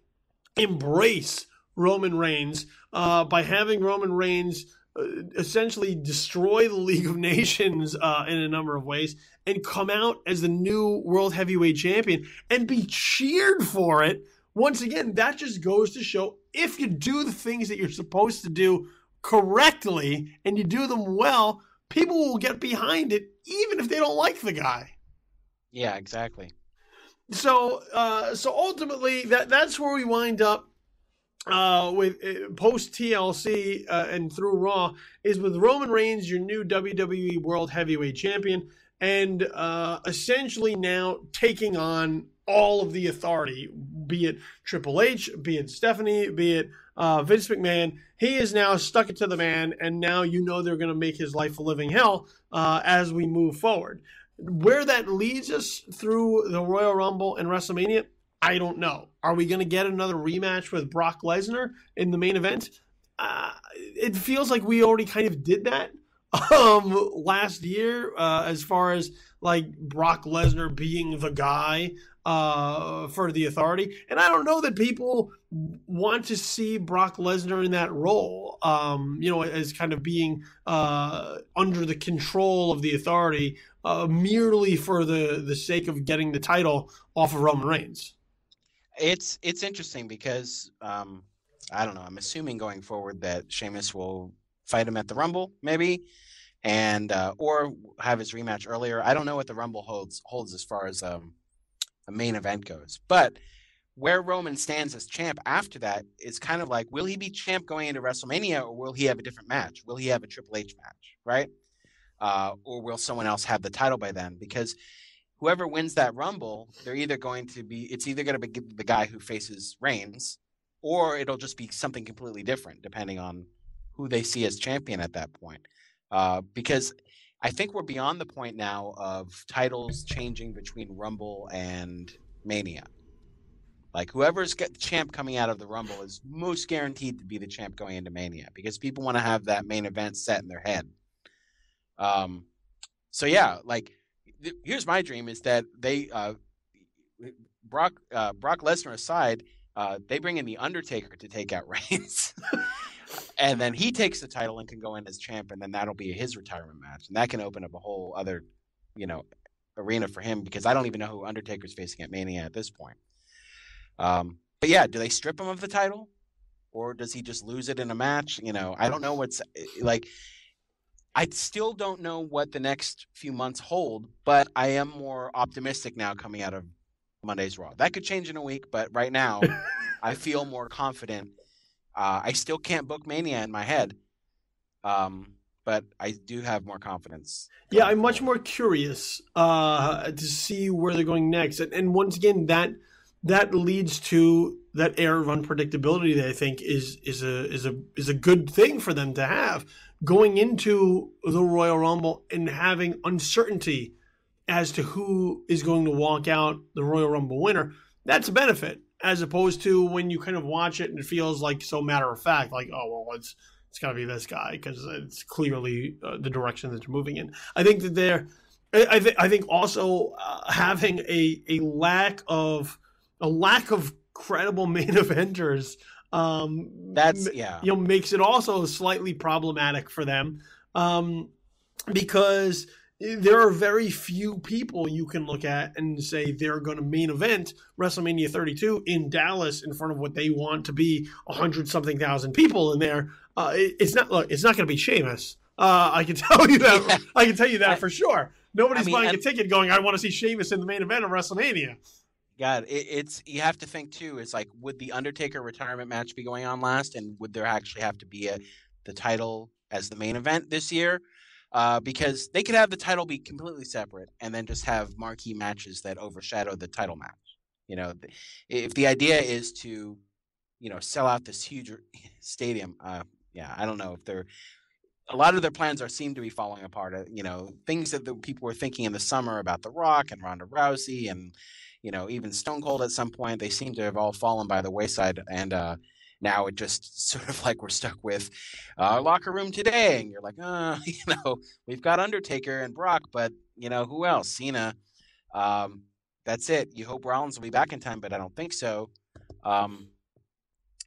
embrace Roman Reigns uh, by having Roman Reigns essentially destroy the League of Nations uh, in a number of ways and come out as the new world heavyweight champion and be cheered for it. Once again, that just goes to show if you do the things that you're supposed to do correctly and you do them well, people will get behind it even if they don't like the guy. Yeah, exactly. So, uh, so ultimately, that that's where we wind up uh, with uh, post TLC uh, and through Raw is with Roman Reigns, your new WWE World Heavyweight Champion, and uh, essentially now taking on all of the authority, be it Triple H, be it Stephanie, be it Vince McMahon. He is now stuck it to the man, and now you know they're going to make his life a living hell as we move forward. Where that leads us through the Royal Rumble and WrestleMania, I don't know. Are we going to get another rematch with Brock Lesnar in the main event? Uh, it feels like we already kind of did that [laughs] um, last year, uh, as far as like Brock Lesnar being the guy uh, for the authority. And I don't know that people want to see Brock Lesnar in that role, um, you know, as kind of being uh, under the control of the authority uh, merely for the, the sake of getting the title off of Roman Reigns. It's it's interesting because um, I don't know. I'm assuming going forward that Sheamus will fight him at the Rumble, maybe, and uh, or have his rematch earlier. I don't know what the Rumble holds holds as far as um, a main event goes, but where Roman stands as champ after that is kind of like, will he be champ going into WrestleMania, or will he have a different match? Will he have a Triple H match, right? Uh, or will someone else have the title by then? Because whoever wins that Rumble, they're either going to be, it's either going to be the guy who faces Reigns, or it'll just be something completely different depending on who they see as champion at that point. Uh, because I think we're beyond the point now of titles changing between Rumble and Mania. Like whoever's get the champ coming out of the Rumble is most guaranteed to be the champ going into Mania because people want to have that main event set in their head. Um, so yeah, like here's my dream is that they uh, Brock uh, Brock Lesnar aside, uh, they bring in the Undertaker to take out [laughs] Reigns. and then he takes the title and can go in as champ, and then that'll be his retirement match, and that can open up a whole other, you know, arena for him because I don't even know who Undertaker's facing at Mania at this point. Um, but yeah, do they strip him of the title, or does he just lose it in a match? You know, I don't know what's like. I still don't know what the next few months hold, but I am more optimistic now coming out of Monday's Raw. That could change in a week, but right now [laughs] I feel more confident. Uh, I still can't book Mania in my head, um, but I do have more confidence. Yeah, I'm much more curious uh, to see where they're going next, and, and once again, that that leads to that air of unpredictability that I think is is a is a is a good thing for them to have going into the Royal Rumble and having uncertainty as to who is going to walk out the Royal Rumble winner. That's a benefit as opposed to when you kind of watch it and it feels like so matter of fact, like oh well, it's it's got to be this guy because it's clearly uh, the direction that they're moving in. I think that they're I, th- I think also uh, having a a lack of a lack of credible [laughs] main eventers um, that's yeah you know makes it also slightly problematic for them um, because there are very few people you can look at and say they're going to main event WrestleMania 32 in Dallas in front of what they want to be a hundred something thousand people in there. Uh, it, it's not look, it's not going to be Sheamus. Uh, I can [laughs] tell you that. Yeah. I can tell you that I, for sure. Nobody's I mean, buying a ticket going. I want to see Sheamus in the main event of WrestleMania. God, it, it's you have to think too. It's like would the Undertaker retirement match be going on last, and would there actually have to be a the title as the main event this year? Uh, because they could have the title be completely separate and then just have marquee matches that overshadow the title match. You know, if the idea is to, you know, sell out this huge [laughs] stadium, uh, yeah, I don't know if they're. A lot of their plans are seem to be falling apart. Uh, you know, things that the people were thinking in the summer about The Rock and Ronda Rousey and you know, even Stone Cold at some point, they seem to have all fallen by the wayside. And uh, now it just [laughs] sort of like we're stuck with our locker room today. And you're like, uh, [laughs] you know, we've got Undertaker and Brock, but, you know, who else? Cena. Um, that's it. You hope Rollins will be back in time, but I don't think so. Um,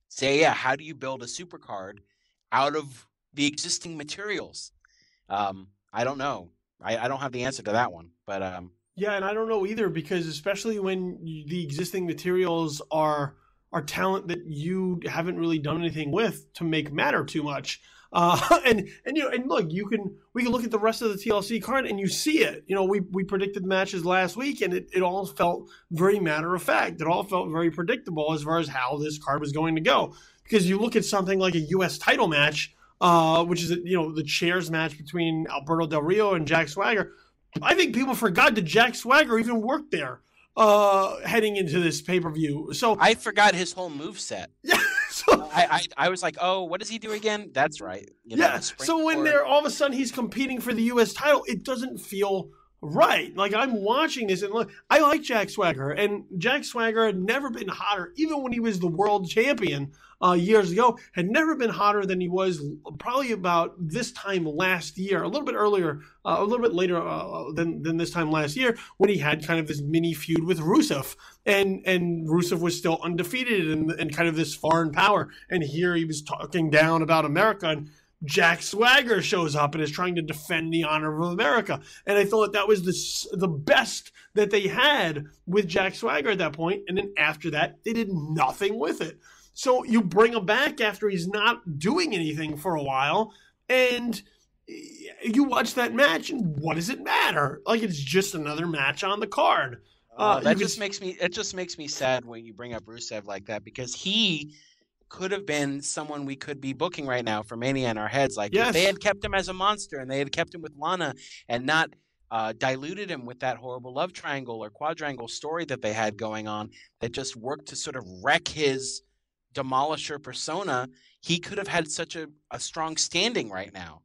so, yeah, how do you build a supercard out of the existing materials? Um, I don't know. I, I, don't have the answer to that one, but um, yeah, and I don't know either because especially when the existing materials are are talent that you haven't really done anything with to make matter too much. [laughs] Uh, and and you know and look, you can we can look at the rest of the TLC card and you see it. You know, we we predicted matches last week and it, it all felt very matter of fact. It all felt very predictable as far as how this card was going to go. Because you look at something like a U.S. title match, uh, which is you know the chairs match between Alberto Del Rio and Jack Swagger I think people forgot that Jack Swagger even worked there uh, heading into this pay per view. So I forgot his whole move set. [laughs] Yeah. So I, I, I was like, oh, what does he do again? That's right. You know, yeah. So when they're all of a sudden he's competing for the U.S. title, it doesn't feel Right. Like I'm watching this and look, I like Jack Swagger, and Jack Swagger had never been hotter, even when he was the world champion uh, years ago, had never been hotter than he was probably about this time last year, a little bit earlier, uh, a little bit later uh, than, than this time last year, when he had kind of this mini feud with Rusev. And and Rusev was still undefeated and, and kind of this foreign power. And here he was talking down about America and Jack Swagger shows up and is trying to defend the honor of America. And I thought that was the, the best that they had with Jack Swagger at that point. And then after that, they did nothing with it. So you bring him back after he's not doing anything for a while. And you watch that match, and what does it matter? Like it's just another match on the card. Uh, that just makes me. It just makes me sad when you bring up Rusev like that because he could have been someone we could be booking right now for Mania in our heads. Like yes. if they had kept him as a monster and they had kept him with Lana and not uh, diluted him with that horrible love triangle or quadrangle story that they had going on that just worked to sort of wreck his demolisher persona, he could have had such a, a strong standing right now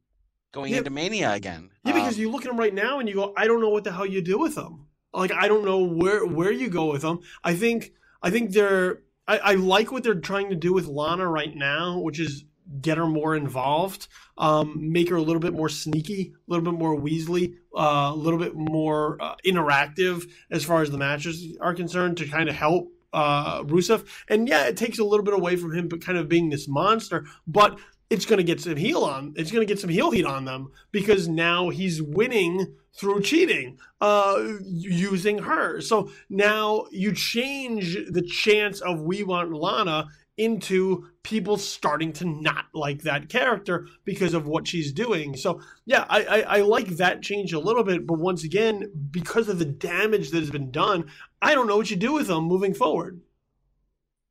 going yeah. into Mania again. Yeah, because um, you look at him right now and you go, I don't know what the hell you do with him. Like I don't know where where you go with him. I think I think they're I, I like what they're trying to do with Lana right now, which is get her more involved, um, make her a little bit more sneaky, a little bit more Weasley, uh, a little bit more uh, interactive as far as the matches are concerned to kind of help uh, Rusev. And yeah, it takes a little bit away from him, but kind of being this monster. But it's going to get some heel on. It's going to get some heel heat on them because now he's winning through cheating, uh, using her. So now you change the chance of we want Lana into people starting to not like that character because of what she's doing. So yeah, I, I, I like that change a little bit, but once again, because of the damage that has been done, I don't know what you do with them moving forward.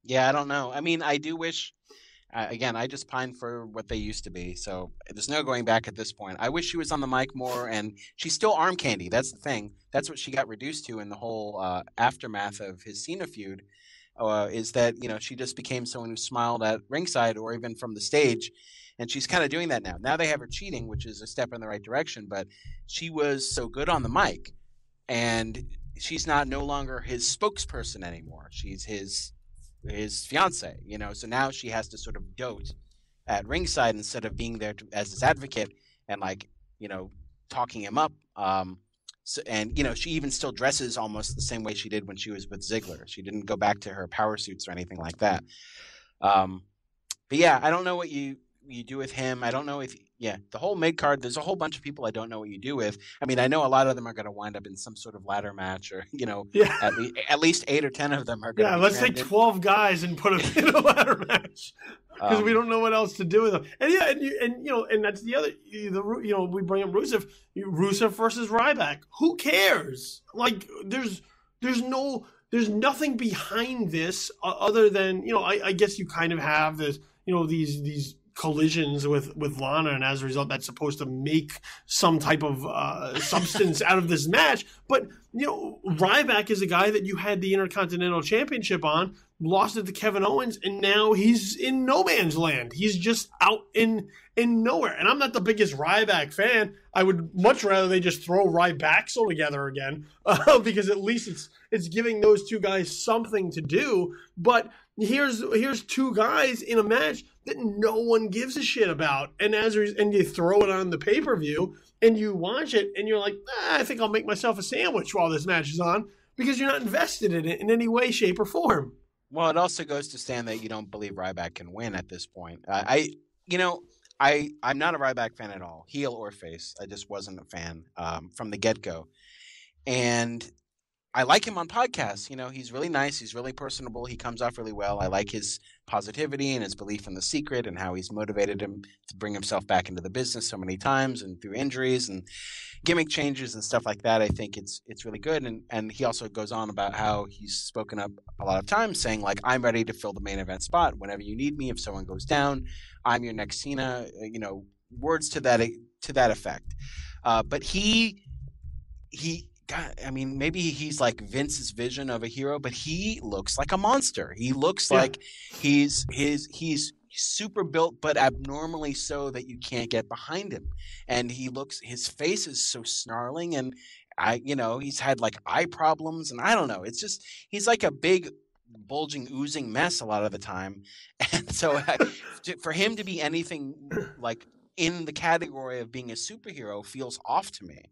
Yeah, I don't know. I mean, I do wish uh, again, I just pine for what they used to be. So there's no going back at this point. I wish she was on the mic more, and she's still arm candy. That's the thing. That's what she got reduced to in the whole uh, aftermath of his Cena feud. Uh, is that you know she just became someone who smiled at ringside or even from the stage, and she's kind of doing that now. Now they have her cheating, which is a step in the right direction. But she was so good on the mic, and she's not no longer his spokesperson anymore. She's his his fiance, you know. So now she has to sort of dote at ringside instead of being there to, as his advocate and like you know talking him up. Um, so, and you know she even still dresses almost the same way she did when she was with Ziggler. She didn't go back to her power suits or anything like that. Um, but yeah, I don't know what you you do with him. I don't know if yeah, the whole mid card. There's a whole bunch of people I don't know what you do with. I mean, I know a lot of them are going to wind up in some sort of ladder match, or you know, yeah. at, le- at least eight or ten of them are. Yeah, let's take twelve guys and put them [laughs] in a ladder match because um, we don't know what else to do with them. And yeah, and you, and you know, and that's the other. The you know, we bring up Rusev, Rusev versus Ryback. Who cares? Like, there's there's no there's nothing behind this other than you know. I, I guess you kind of have this you know these these collisions with with Lana, and as a result, that's supposed to make some type of uh, substance out of this match. But you know, Ryback is a guy that you had the Intercontinental Championship on, lost it to Kevin Owens, and now he's in no man's land. He's just out in in nowhere. And I'm not the biggest Ryback fan. I would much rather they just throw Ryback so together again, [laughs] uh, because at least it's it's giving those two guys something to do. But here's here's two guys in a match that no one gives a shit about, and as and you throw it on the pay per view and you watch it and you're like, ah, I think I'll make myself a sandwich while this match is on because you're not invested in it in any way, shape, or form. Well, it also goes to stand that you don't believe Ryback can win at this point. Uh, I, you know, I I'm not a Ryback fan at all, heel or face. I just wasn't a fan um, from the get go, and I like him on podcasts. You know, he's really nice. He's really personable. He comes off really well. I like his positivity and his belief in the secret and how he's motivated him to bring himself back into the business so many times and through injuries and gimmick changes and stuff like that. I think it's it's really good. And and he also goes on about how he's spoken up a lot of times, saying like, "I'm ready to fill the main event spot whenever you need me. If someone goes down, I'm your next Cena." Uh, you know, words to that to that effect. Uh, but he he God, I mean, maybe he's like Vince's vision of a hero, but he looks like a monster. He looks yeah. like he's his he's super built, but abnormally so that you can't get behind him. And he looks his face is so snarling and I, you know, he's had like eye problems, and I don't know. It's just he's like a big, bulging, oozing mess a lot of the time, [laughs] and so for him to be anything like in the category of being a superhero feels off to me.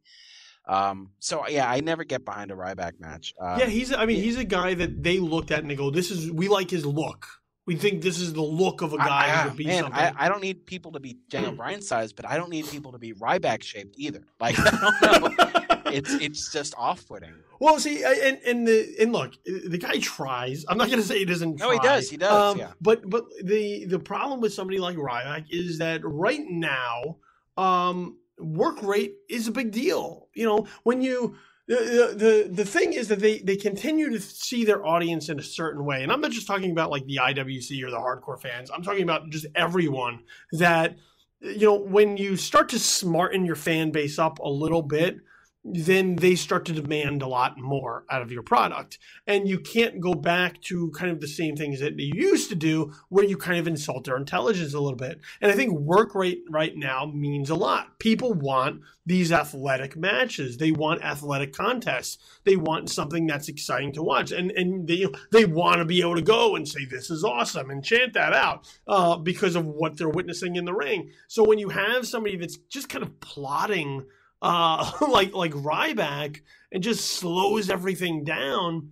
Um, so yeah, I never get behind a Ryback match. Um, yeah, he's. I mean, he's a guy that they looked at and they go, "This is we like his look. We think this is the look of a guy I, who would be man, something." I, I, don't need people to be Daniel [clears throat] Bryan size, but I don't need people to be Ryback shaped either. [laughs] Like I don't [laughs] know. it's it's just off putting. Well, see, and and the and look, the guy tries. I'm not going to say he doesn't. No, he does. He does. Um, yeah. But but the the problem with somebody like Ryback is that right now, um, work rate is a big deal. You know, when you the, the the thing is that they they continue to see their audience in a certain way, and I'm not just talking about like the IWC or the hardcore fans. I'm talking about just everyone that you know when you start to smarten your fan base up a little bit then they start to demand a lot more out of your product. And you can't go back to kind of the same things that you used to do where you kind of insult their intelligence a little bit. And I think work rate right now means a lot. People want these athletic matches. They want athletic contests. They want something that's exciting to watch. And and they they want to be able to go and say this is awesome and chant that out uh, because of what they're witnessing in the ring. So when you have somebody that's just kind of plotting uh, [laughs] like like Ryback and just slows everything down,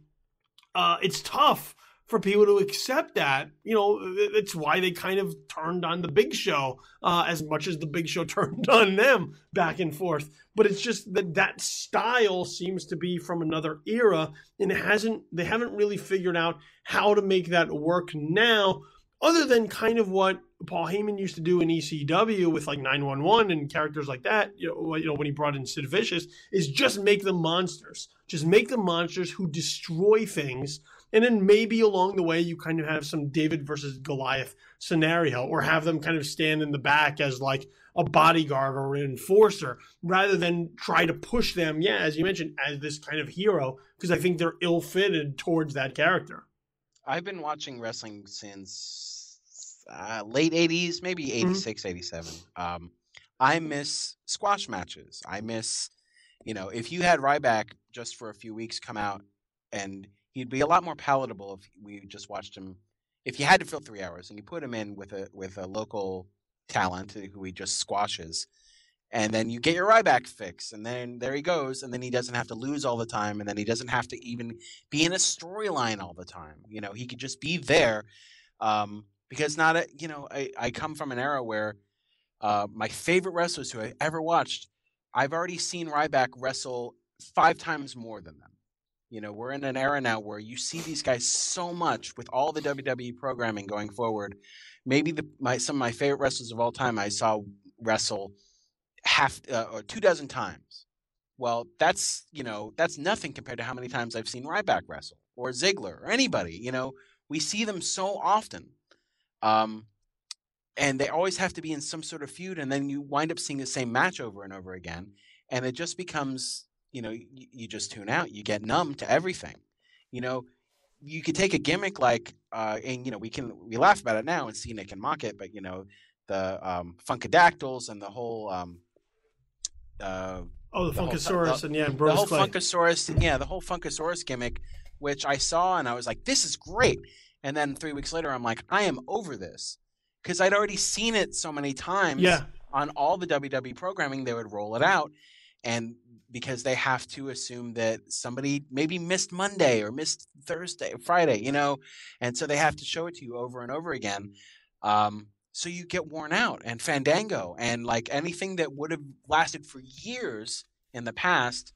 uh, it's tough for people to accept that. You know, it's why they kind of turned on the Big Show uh, as much as the Big Show [laughs] turned on them back and forth. But it's just that that style seems to be from another era, and it hasn't. They haven't really figured out how to make that work now, other than kind of what Paul Heyman used to do in ECW with like 911 and characters like that, you know, you know, when he brought in Sid Vicious, is just make them monsters. Just make them monsters who destroy things. And then maybe along the way, you kind of have some David versus Goliath scenario, or have them kind of stand in the back as like a bodyguard or an enforcer, rather than try to push them, yeah, as you mentioned, as this kind of hero, because I think they're ill fitted towards that character. I've been watching wrestling since uh, late 80s, maybe 86, mm-hmm. 87. Um, I miss squash matches. I miss, you know, if you had Ryback just for a few weeks come out and he'd be a lot more palatable if we just watched him. If you had to fill three hours and you put him in with a with a local talent who he just squashes, and then you get your Ryback fix, and then there he goes, and then he doesn't have to lose all the time, and then he doesn't have to even be in a storyline all the time. You know, he could just be there. Um, because not a, you know I, I come from an era where uh, my favorite wrestlers who I ever watched, I've already seen Ryback wrestle five times more than them. You know, we're in an era now where you see these guys so much with all the WWE programming going forward. Maybe the my some of my favorite wrestlers of all time I saw wrestle half uh, or two dozen times. Well, that's you know that's nothing compared to how many times I've seen Ryback wrestle or Ziggler or anybody. You know, we see them so often um, and they always have to be in some sort of feud, and then you wind up seeing the same match over and over again, and it just becomes, you know, you, you just tune out. You get numb to everything. You know, you could take a gimmick like, uh, and you know, we can we laugh about it now and see Nick and mock it, but you know, the um, Funkadactyls and the whole. Um, uh, oh, the, the Funkasaurus whole, the, and yeah, the whole Clay. Funkasaurus, yeah, the whole Funkasaurus gimmick, which I saw and I was like, this is great. And then three weeks later, I'm like, I am over this because I'd already seen it so many times. Yeah. On all the WWE programming, they would roll it out, and because they have to assume that somebody maybe missed Monday or missed Thursday, Friday, you know, and so they have to show it to you over and over again. Um, so you get worn out, and Fandango, and like anything that would have lasted for years in the past,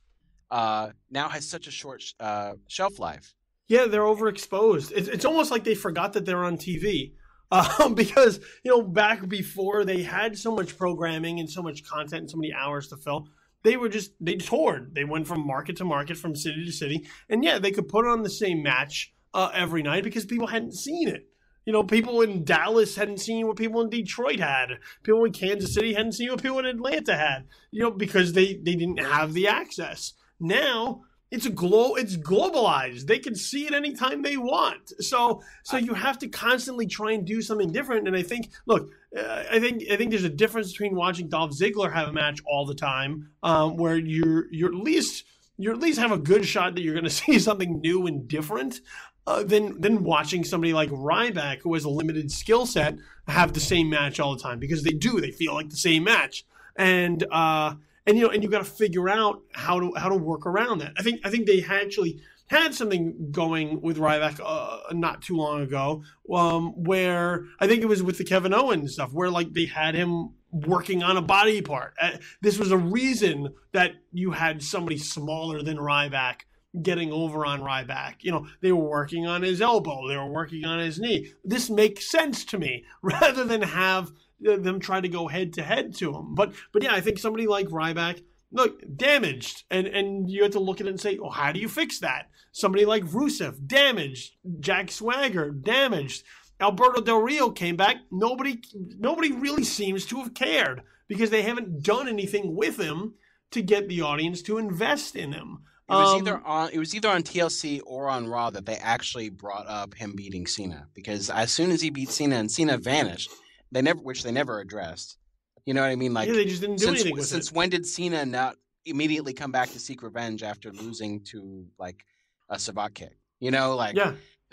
uh, now has such a short uh, shelf life. Yeah, they're overexposed. It's, it's almost like they forgot that they're on TV. Um, [laughs] because you know back before they had so much programming and so much content and so many hours to fill they were just they toured. They went from market to market from city to city. And yeah they could put on the same match uh, every night because people hadn't seen it. You know people in dallas hadn't seen what people in detroit had. People in kansas city hadn't seen what people in atlanta had. You know because they they didn't have the access. Now it's a glo it's globalized. They can see it anytime they want. So so you have to constantly try and do something different. And i think look uh, i think i think there's a difference between watching dolph ziggler have a match all the time um, where you're you're at least you at least have a good shot that you're going [laughs] to see something new and different uh, than than watching somebody like Ryback, who has a limited skill set, have the same match all the time. Because they do. They feel like the same match, and uh, and you know, and you got to figure out how to how to work around that. I think I think they actually had something going with Ryback uh, not too long ago, um, where I think it was with the Kevin Owens stuff, where like they had him working on a body part. Uh, this was a reason that you had somebody smaller than Ryback getting over on Ryback. You know, they were working on his elbow, they were working on his knee. This makes sense to me [laughs] rather than have them try to go head to head to him. But but yeah, I think somebody like Ryback look damaged. And and you have to look at it and say oh how do you fix that? Somebody like Rusev damaged. Jack Swagger damaged. Alberto Del Rio came back. Nobody nobody really seems to have cared because they haven't done anything with him to get the audience to invest in him. It was um, either on it was either on TLC or on Raw that they actually brought up him beating Cena because as soon as he beat Cena and Cena vanished, they never which they never addressed. You know what I mean? Like yeah, they just didn't do since, anything with since it. when did Cena not immediately come back to seek revenge after losing to like a Savate kick? You know, like yeah.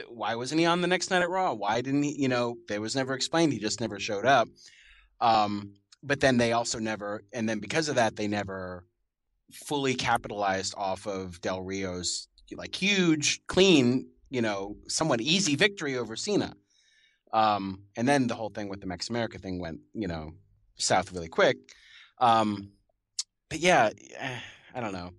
why wasn't he on the next night at Raw? Why didn't he? You know, there was never explained. He just never showed up. Um, but then they also never, and then because of that, they never fully capitalized off of Del Rio's like huge, clean, you know, somewhat easy victory over Cena. Um, and then the whole thing with the Mex America thing went, you know, south really quick. Um, but yeah, eh, I don't know.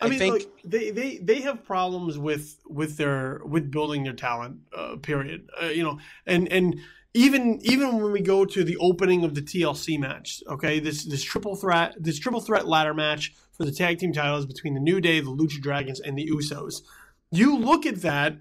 I, I mean, think... like, they, they they have problems with with their with building their talent. Uh, period. Uh, you know, and and even even when we go to the opening of the TLC match, okay, this this triple threat this triple threat ladder match for the tag team titles between the New Day, the Lucha Dragons, and the Usos. You look at that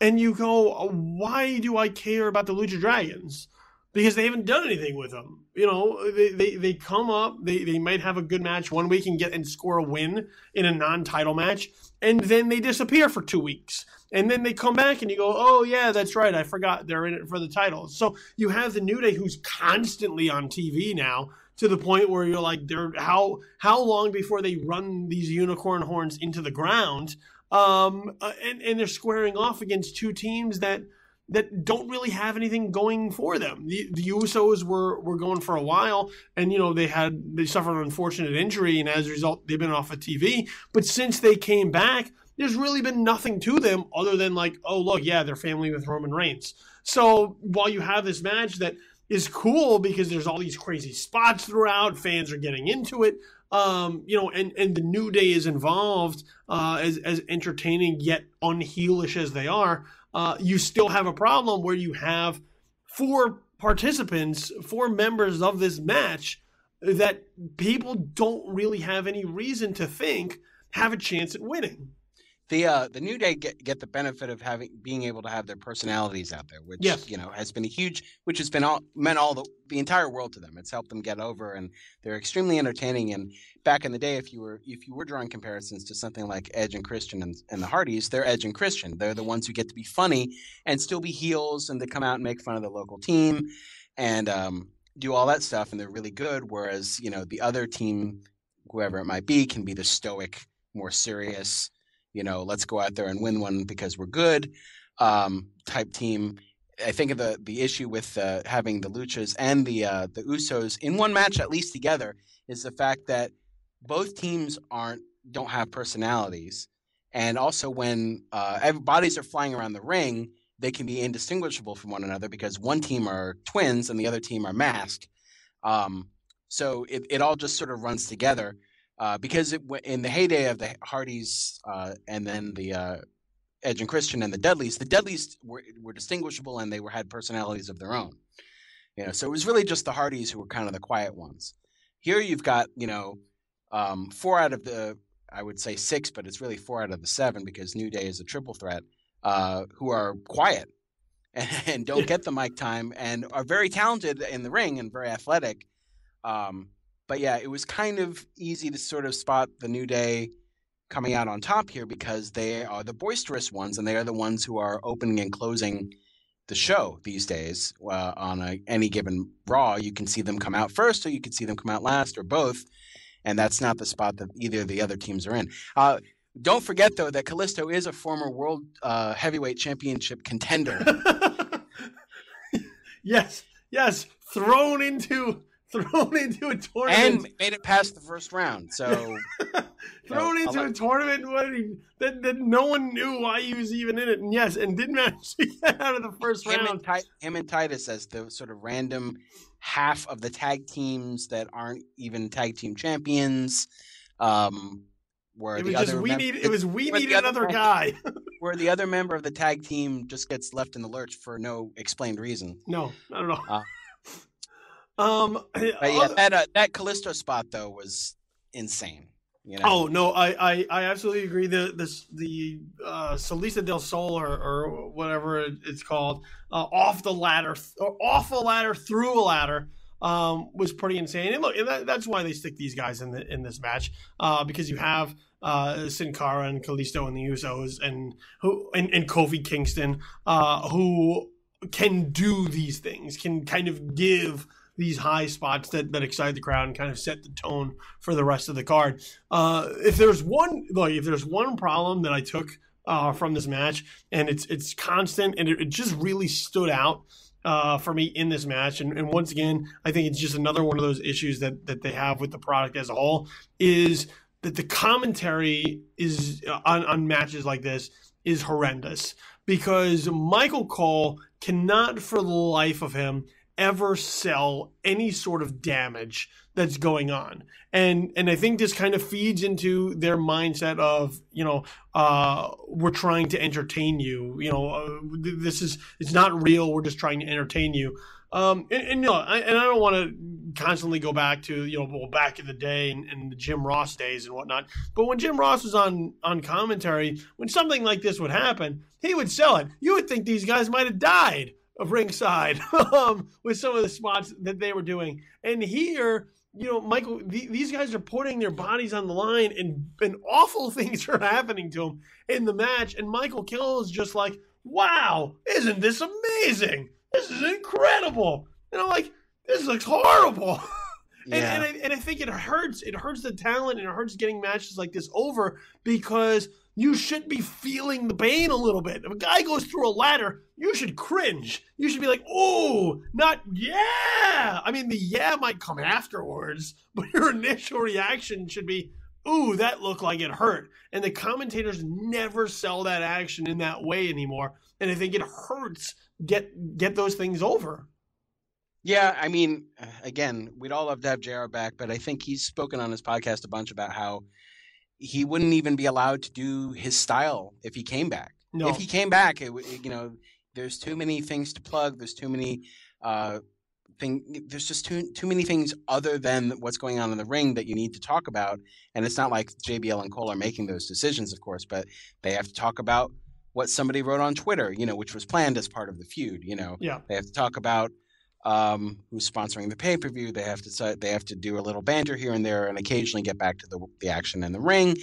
and you go, why do I care about the Lucha Dragons? because they haven't done anything with them. You know, they, they, they come up, they, they might have a good match one week and get and score a win in a non-title match, and then they disappear for two weeks. And then they come back and you go, oh yeah, that's right, I forgot they're in it for the title. So you have the New Day who's constantly on TV now to the point where you're like, they're how how long before they run these unicorn horns into the ground? Um, uh, and, and they're squaring off against two teams that – that don't really have anything going for them. The, the Usos were were going for a while, and you know they had they suffered an unfortunate injury, and as a result, they've been off of TV. But since they came back, there's really been nothing to them other than like, oh look, yeah, they're family with Roman Reigns. So while you have this match that is cool because there's all these crazy spots throughout, fans are getting into it. Um, you know, and and the New Day is involved uh, as as entertaining yet unheelish as they are uh, you still have a problem where you have four participants, four members of this match that people don't really have any reason to think have a chance at winning the uh, the New Day get, get the benefit of having being able to have their personalities out there, which yes. you know has been a huge, which has been all meant all the the entire world to them. It's helped them get over, and they're extremely entertaining. And back in the day, if you were if you were drawing comparisons to something like Edge and Christian and, and the Hardys, they're Edge and Christian. They're the ones who get to be funny and still be heels, and they come out and make fun of the local team, and um, do all that stuff, and they're really good. Whereas you know the other team, whoever it might be, can be the stoic, more serious you know, let's go out there and win one because we're good um, type team. I think of the the issue with uh, having the Luchas and the uh, the Usos in one match at least together is the fact that both teams aren't don't have personalities, and also when uh, bodies are flying around the ring, they can be indistinguishable from one another because one team are twins and the other team are masked. Um, so it, it all just sort of runs together uh, because it, in the heyday of the Hardys uh, and then the uh, Edge and Christian and the Dudleys, the Dudleys were, were distinguishable and they were had personalities of their own. You know, so it was really just the Hardys who were kind of the quiet ones. Here you've got you know um, four out of the I would say six, but it's really four out of the seven because New Day is a triple threat uh, who are quiet and, [laughs] and don't get the mic time and are very talented in the ring and very athletic. Um, but yeah, it was kind of easy to sort of spot the New Day coming out on top here because they are the boisterous ones and they are the ones who are opening and closing the show these days uh, on a, any given Raw. You can see them come out first or you can see them come out last or both. and that's not the spot that either of the other teams are in. Uh, don't forget though that Kalisto is a former world uh, heavyweight championship contender. [laughs] yes, yes, thrown into [laughs] thrown into a tournament and made it past the first round. So [laughs] thrown know, into a tournament that, that no one knew why he was even in it, and yes, and didn't [laughs] manage to get out of the first him round. And him and Titus as the sort of random half of the tag teams that aren't even tag team champions. Um, where it the just other we mem- need it was we need the other another guy. where the other member of the tag team just gets left in the lurch for no explained reason. no, not at all. Uh, um, But yeah, that uh, that Kalisto spot though was insane. You know? Oh no, I, I, I absolutely agree. The this the uh, Salida del Sol or, or whatever it's called uh, off the ladder or off a ladder through a ladder um, was pretty insane. And look, and that, that's why they stick these guys in the in this match uh, because you have uh, Sin Cara and Kalisto and the Usos and who and, and Kofi Kingston uh, who can do these things, can kind of give these high spots that, that excite the crowd and kind of set the tone for the rest of the card. Uh, if there's one, like if there's one problem that I took uh, from this match, and it's it's constant, and it, it just really stood out uh, for me in this match. And, and once again, I think it's just another one of those issues that that they have with the product as a whole is that the commentary is on, on matches like this is horrendous because Michael Cole cannot for the life of him ever sell any sort of damage that's going on. And and i think this kind of feeds into their mindset of you know uh we're trying to entertain you you know uh, this is it's not real we're just trying to entertain you. Um and, and you know I, and i don't want to constantly go back to you know well back in the day and, and the jim ross days and whatnot. But when jim ross was on on commentary when something like this would happen he would sell it. You would think these guys might have died of ringside [laughs] um, with some of the spots that they were doing. And here, you know, Michael, th- these guys are putting their bodies on the line, and and awful [laughs] things are happening to them in the match. And Michael Cole is just like, "Wow, isn't this amazing? This is incredible!" And I'm like, "This looks horrible." [laughs] And, and, I, and I think it hurts. It hurts the talent and it hurts getting matches like this over because you should be feeling the pain a little bit. If a guy goes through a ladder, you should cringe. You should be like, "Oh, not yeah." I mean, the yeah might come afterwards, [laughs] but your initial reaction should be, "Ooh, that looked like it hurt." And the commentators never sell that action in that way anymore, and I think it hurts get get those things over. Yeah, I mean, again, we'd all love to have JR back, but I think he's spoken on his podcast a bunch about how he wouldn't even be allowed to do his style if he came back. No, If he came back, it, you know, there's too many things to plug. There's too many uh, thing. There's just too too many things other than what's going on in the ring that you need to talk about. And it's not like JBL and Cole are making those decisions, of course, but they have to talk about what somebody wrote on Twitter, you know, which was planned as part of the feud. You know, yeah. they have to talk about um, who's sponsoring the pay per view. They have to they have to do a little banter here and there, and occasionally get back to the the action in the ring.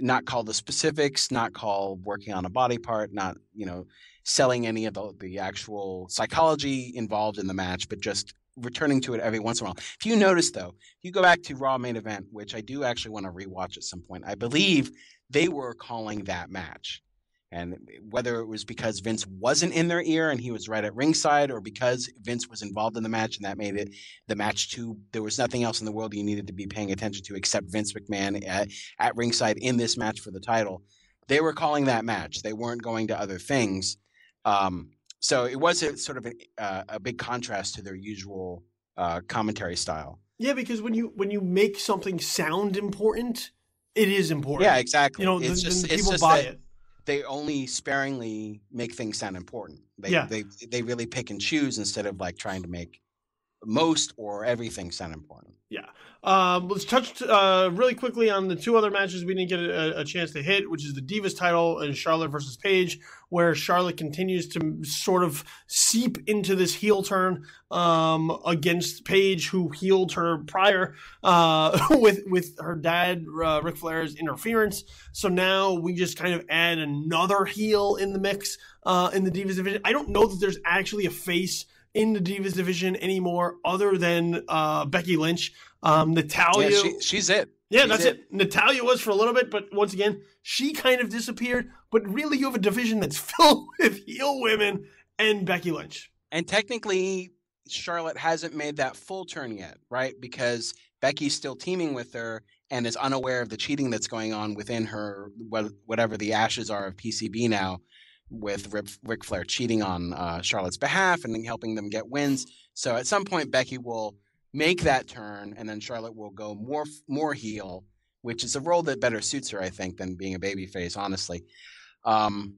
Not call the specifics, not call working on a body part, not you know selling any of the the actual psychology involved in the match, but just returning to it every once in a while. If you notice though, if you go back to Raw main event, which I do actually want to rewatch at some point, I believe they were calling that match. And whether it was because Vince wasn't in their ear and he was right at ringside, or because Vince was involved in the match and that made it the match too, there was nothing else in the world you needed to be paying attention to except Vince McMahon at, at ringside in this match for the title. They were calling that match. They weren't going to other things. Um, so it was a sort of a, uh, a big contrast to their usual uh, commentary style. Yeah, because when you when you make something sound important, it is important. Yeah, exactly. You know, it's then, just it's people buy that it. They only sparingly make things sound important. They, Yeah. they they really pick and choose instead of like trying to make most or everything sound important. Yeah. Um, let's touch uh, really quickly on the two other matches we didn't get a, a chance to hit, which is the Divas title and Charlotte versus Paige, where Charlotte continues to sort of seep into this heel turn um, against Paige, who healed her prior uh, [laughs] with with her dad uh, Ric Flair's interference. So now we just kind of add another heel in the mix uh, in the Divas division. I don't know that there's actually a face in the Divas division anymore, other than uh, Becky Lynch. Um, Natalya, yeah, she, she's it. Yeah, she's that's it. it. Natalya was for a little bit, but once again, she kind of disappeared. But really, you have a division that's [laughs] filled with heel women and Becky Lynch. And technically, Charlotte hasn't made that full turn yet, right? Because Becky's still teaming with her and is unaware of the cheating that's going on within her, whatever the ashes are of PCB now, with Ric Flair cheating on uh, Charlotte's behalf and helping them get wins. So at some point, Becky will make that turn, and then Charlotte will go more more heel, which is a role that better suits her, I think, than being a babyface, honestly. Um,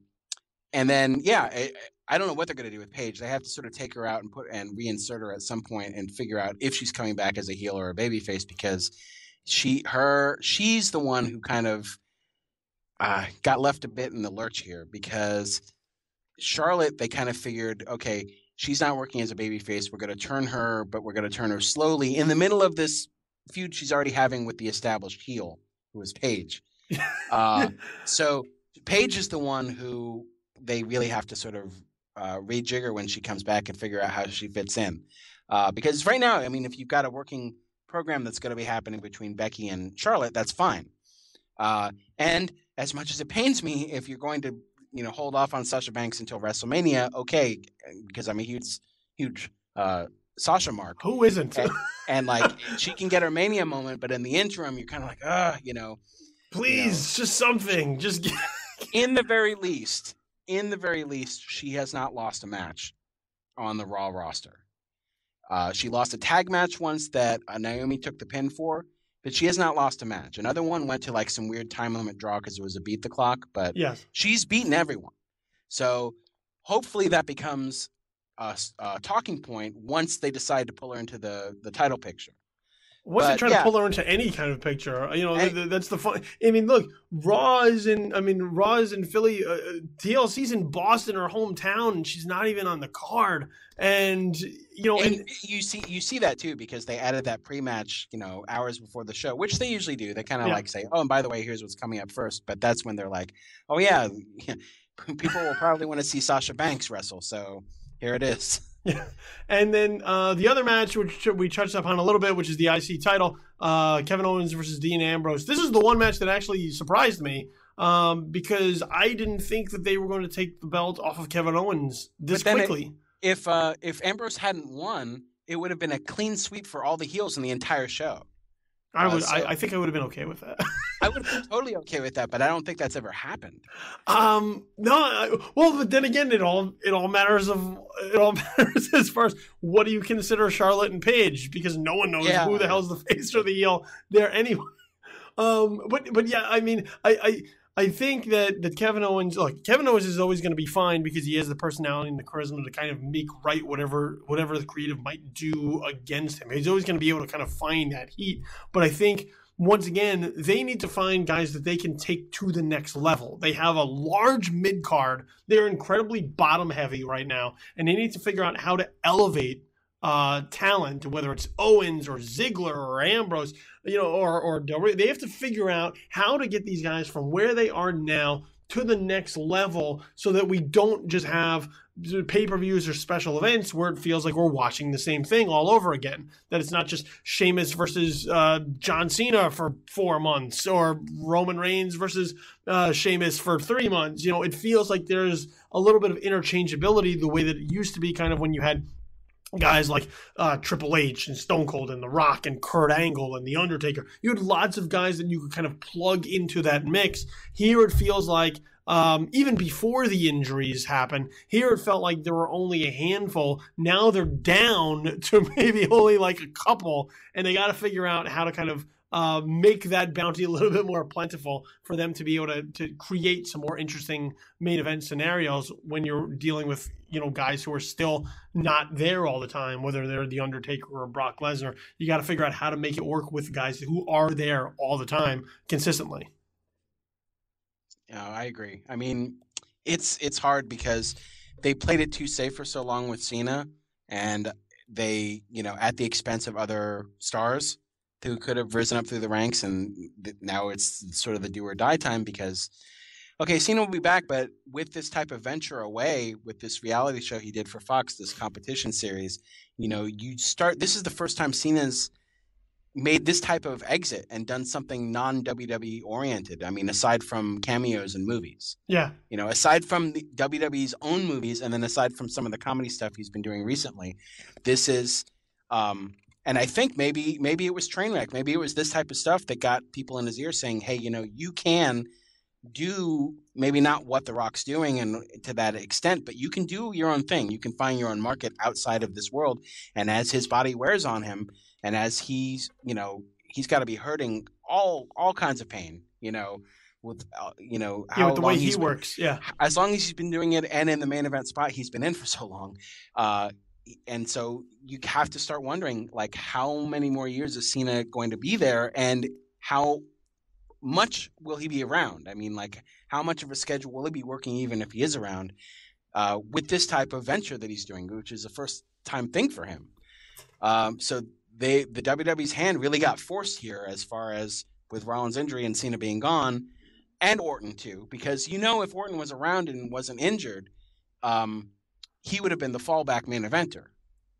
and then, yeah, I, I don't know what they're going to do with Paige. They have to sort of take her out and put and reinsert her at some point and figure out if she's coming back as a heel or a babyface because she her she's the one who kind of uh, got left a bit in the lurch here because Charlotte they kind of figured okay she's not working as a babyface we're going to turn her but we're going to turn her slowly in the middle of this feud she's already having with the established heel who is Paige. Uh, [laughs] so Paige is the one who they really have to sort of uh, rejigger when she comes back and figure out how she fits in. Uh, because right now, I mean, if you've got a working program that's going to be happening between Becky and Charlotte, that's fine. Uh, and as much as it pains me, if you're going to, you know, hold off on Sasha Banks until WrestleMania, okay, because I'm a huge, huge uh, Sasha mark. Who isn't? and, [laughs] and, like she can get her Mania moment, but in the interim, you're kind of like, ah, you know, please, you know, just something, just. [laughs] in the very least, in the very least, she has not lost a match on the Raw roster. Uh, she lost a tag match once that uh, Naomi took the pin for, but she has not lost a match. Another one went to like some weird time limit draw because it was a beat the clock, but yes. she's beaten everyone. So hopefully that becomes a, a, talking point once they decide to pull her into the the title picture wasn't trying yeah. to pull her into any kind of picture. You know, and, that's the fun. I mean, look, Raw is in. I mean, Raw is in Philly. Uh, TLC's in Boston, her hometown, and she's not even on the card. And you know, and, and, you see, you see that too because they added that pre-match, you know, hours before the show, which they usually do. They kind of yeah. like say, "Oh, and by the way, here's what's coming up first. But that's when they're like, "Oh yeah, [laughs] people will probably want to see Sasha Banks wrestle." So here it is. [laughs] Yeah, [laughs] and then uh, the other match, which we touched upon a little bit, which is the IC title, uh, Kevin Owens versus Dean Ambrose. This is the one match that actually surprised me um, because I didn't think that they were going to take the belt off of Kevin Owens this quickly. It, if uh, if Ambrose hadn't won, it would have been a clean sweep for all the heels in the entire show. I would. Uh, so, I, I, think I would have been okay with that. I [laughs] would have been totally okay with that, but I don't think that's ever happened. Um, no. I, well, but then again, it all it all matters of it all [laughs] matters as far as what do you consider Charlotte and Paige because no one knows yeah. who the hell's the [laughs] face or the heel there anyway. Um, but but yeah, I mean, I I I think that, that Kevin Owens, look, Kevin Owens is always going to be fine because he has the personality and the charisma to kind of make right whatever whatever the creative might do against him. He's always going to be able to kind of find that heat. But I think once again, they need to find guys that they can take to the next level. They have a large mid card. They're incredibly bottom heavy right now, and they need to figure out how to elevate uh, talent, whether it's Owens or Ziggler or Ambrose, you know, or or. They have to figure out how to get these guys from where they are now to the next level, so that we don't just have pay per views or special events where it feels like we're watching the same thing all over again. That it's not just Sheamus versus uh, John Cena for four months or Roman Reigns versus uh, Sheamus for three months. You know, it feels like there's a little bit of interchangeability the way that it used to be kind of when you had guys like uh, Triple H and Stone Cold and The Rock and Kurt Angle and The Undertaker. You had lots of guys that you could kind of plug into that mix. Here it feels like um, even before the injuries happened, here it felt like there were only a handful. Now they're down [laughs] to maybe only like a couple, and they got to figure out how to kind of uh, make that bounty a little bit more plentiful for them to be able to, to create some more interesting main event scenarios when you're dealing with you know guys who are still not there all the time, whether they're the Undertaker or Brock Lesnar. You got to figure out how to make it work with guys who are there all the time consistently. Yeah, I agree. I mean, it's it's hard because they played it too safe for so long with Cena, and they you know at the expense of other stars who could have risen up through the ranks, and now it's sort of the do or die time because okay, Cena will be back, but with this type of venture away, with this reality show he did for Fox, this competition series, you know, you start. This is the first time Cena's made this type of exit and done something non WWE oriented. I mean, aside from cameos and movies. Yeah. You know, aside from the WWE's own movies, and then aside from some of the comedy stuff he's been doing recently, this is. Um, and I think maybe maybe it was Trainwreck. Maybe it was this type of stuff that got people in his ear saying, "Hey, you know, you can do maybe not what the rock's doing and to that extent but you can do your own thing you can find your own market outside of this world and as his body wears on him and as he's you know he's got to be hurting all all kinds of pain you know with uh, you know yeah, with the way he been, works yeah as long as he's been doing it and in the main event spot he's been in for so long uh and so you have to start wondering like how many more years is Cena going to be there and how much will he be around? I mean, like, how much of a schedule will he be working even if he is around uh, with this type of venture that he's doing, which is a first time thing for him? Um, so they the WWE's hand really got forced here as far as with Rollins' injury and Cena being gone, and Orton too, because you know if Orton was around and wasn't injured, um, he would have been the fallback main eventer.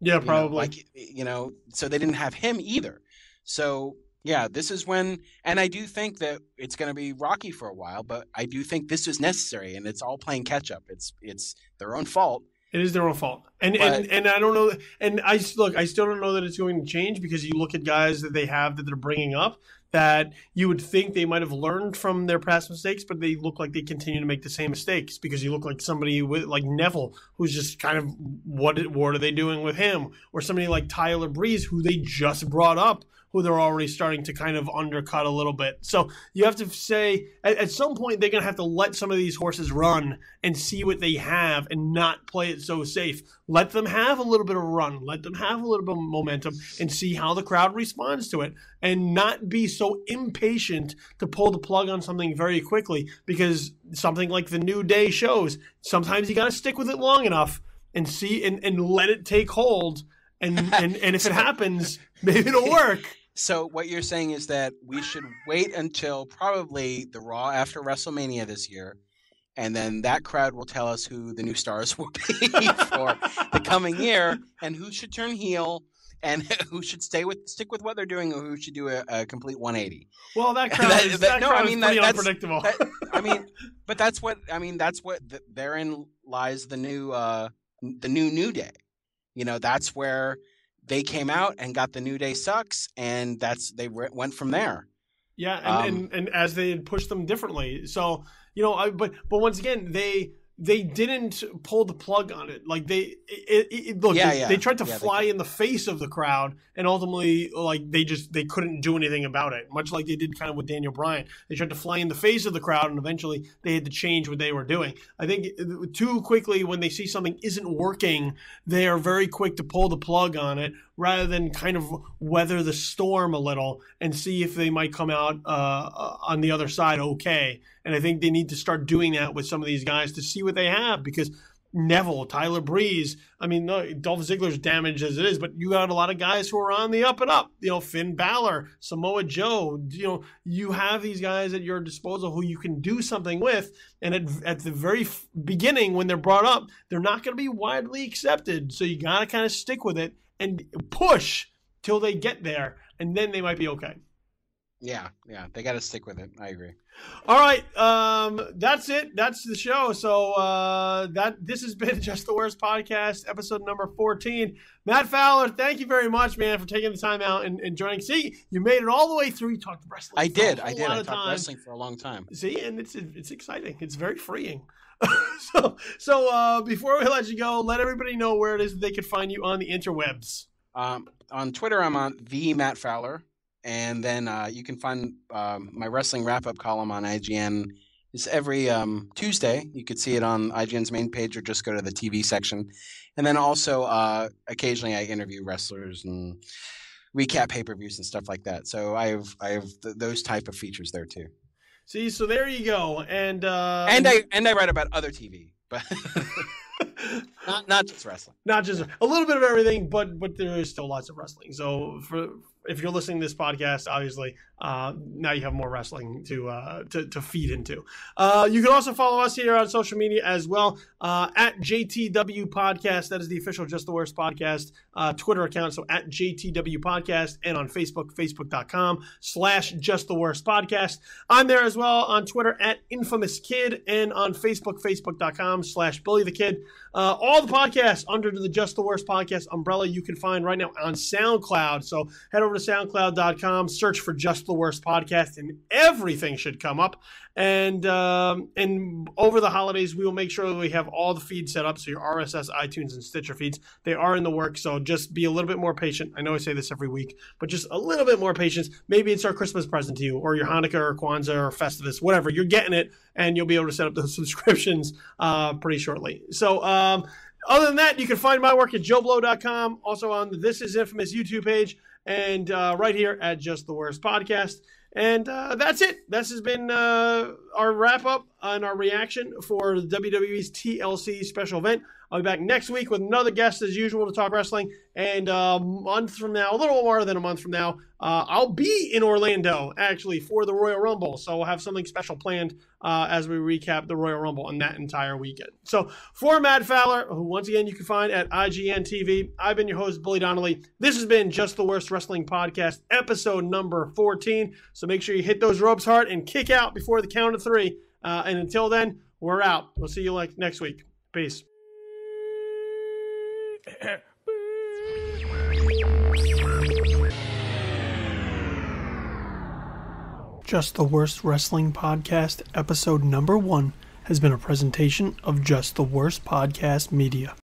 Yeah, probably. You know, like you know, so they didn't have him either. So yeah, this is when, and I do think that it's going to be rocky for a while, but I do think this is necessary, and it's all playing catch up. It's it's their own fault. It is their own fault, and but, and and I don't know, and I look, I still don't know that it's going to change because you look at guys that they have that they're bringing up that you would think they might have learned from their past mistakes, but they look like they continue to make the same mistakes because you look like somebody with like Neville, who's just kind of what what are they doing with him, or somebody like Tyler Breeze, who they just brought up who they're already starting to kind of undercut a little bit. So you have to say at, at some point they're going to have to let some of these horses run and see what they have and not play it so safe. Let them have a little bit of run, let them have a little bit of momentum and see how the crowd responds to it and not be so impatient to pull the plug on something very quickly because something like the New Day shows, sometimes you got to stick with it long enough and see and, and let it take hold and, and and if it happens, [laughs] maybe it'll work. So what you're saying is that we should wait until probably the Raw after WrestleMania this year, and then that crowd will tell us who the new stars [laughs] will be for the coming year, and who should turn heel, and [laughs] who should stay with stick with what they're doing, or who should do a, a complete 180. Well, that [laughs] crowd that, is, that, that no, crowd I mean that, that's unpredictable. That, I mean, but that's what I mean. That's what the, therein lies the new uh, the new New Day. You know, that's where they came out and got the New Day sucks, and that's they went from there. Yeah, and, um, and, and as they pushed them differently. So you know, I, but but once again, they they didn't pull the plug on it. Like they, it, it, look, yeah, they, yeah. they, tried to yeah, fly in the face of the crowd, and ultimately, like they just they couldn't do anything about it. Much like they did kind of with Daniel Bryan, they tried to fly in the face of the crowd, and eventually they had to change what they were doing. I think uh, too quickly when they see something isn't working, they are very quick to pull the plug on it rather than kind of weather the storm a little and see if they might come out uh, uh on the other side okay. And I think they need to start doing that with some of these guys to see what they have because Neville, Tyler Breeze. I mean, no, Dolph Ziggler's damaged as it is, but you got a lot of guys who are on the up and up. You know, Finn Balor, Samoa Joe. You know, you have these guys at your disposal who you can do something with. And at, at the very beginning, when they're brought up, they're not going to be widely accepted. So you got to kind of stick with it and push till they get there, and then they might be okay. Yeah, yeah, they got to stick with it. I agree. All right, um, that's it. That's the show. So uh, that this has been [laughs] just the worst podcast, episode number fourteen. Matt Fowler, thank you very much, man, for taking the time out and, and joining. See, you made it all the way through. You talked wrestling. I did. I did. I talked time. wrestling for a long time. See, and it's it's exciting. It's very freeing. [laughs] so so uh, before we let you go, let everybody know where it is that they can find you on the interwebs. Um, on Twitter, I'm on the Matt Fowler and then uh, you can find um, my wrestling wrap up column on IGN. It's every um, Tuesday. You could see it on IGN's main page or just go to the TV section. And then also, uh, occasionally, I interview wrestlers and recap pay per views and stuff like that. So I have I have th- those type of features there too. See, so there you go, and uh, and I and I write about other TV, but [laughs] not not just wrestling. Not just a little bit of everything, but but there is still lots of wrestling. So for if you're listening to this podcast, obviously, uh, now you have more wrestling to uh, to, to feed into. Uh, you can also follow us here on social media as well uh, at JTW Podcast. That is the official Just the Worst podcast uh, Twitter account. So at JTW Podcast and on Facebook, facebook.com slash Just the Worst Podcast. I'm there as well on Twitter at Infamous Kid and on Facebook, facebook.com slash Billy the Kid. Uh, all the podcasts under the Just the Worst Podcast umbrella you can find right now on SoundCloud. So head over to soundcloud.com, search for Just the Worst Podcast, and everything should come up. And um, and over the holidays, we will make sure that we have all the feeds set up. So your RSS, iTunes, and Stitcher feeds, they are in the works. So just be a little bit more patient. I know I say this every week, but just a little bit more patience. Maybe it's our Christmas present to you, or your Hanukkah, or Kwanzaa, or Festivus, whatever. You're getting it, and you'll be able to set up those [laughs] subscriptions uh, pretty shortly. So. Um, other than that, you can find my work at joeblow.com, also on the This Is Infamous YouTube page, and uh, right here at Just the Worst Podcast. And uh, that's it. This has been uh, our wrap up and our reaction for the WWE's TLC special event. I'll be back next week with another guest as usual to talk wrestling. And uh, a month from now, a little more than a month from now, uh, I'll be in Orlando actually for the Royal Rumble. So we'll have something special planned uh, as we recap the Royal Rumble on that entire weekend. So for Matt Fowler, who once again you can find at IGN TV, I've been your host, Billy Donnelly. This has been Just the Worst Wrestling Podcast, episode number 14. So make sure you hit those ropes hard and kick out before the count of three. Uh, and until then, we're out. We'll see you like next week. Peace. [coughs] Just the Worst Wrestling Podcast, episode number one, has been a presentation of Just the Worst Podcast Media.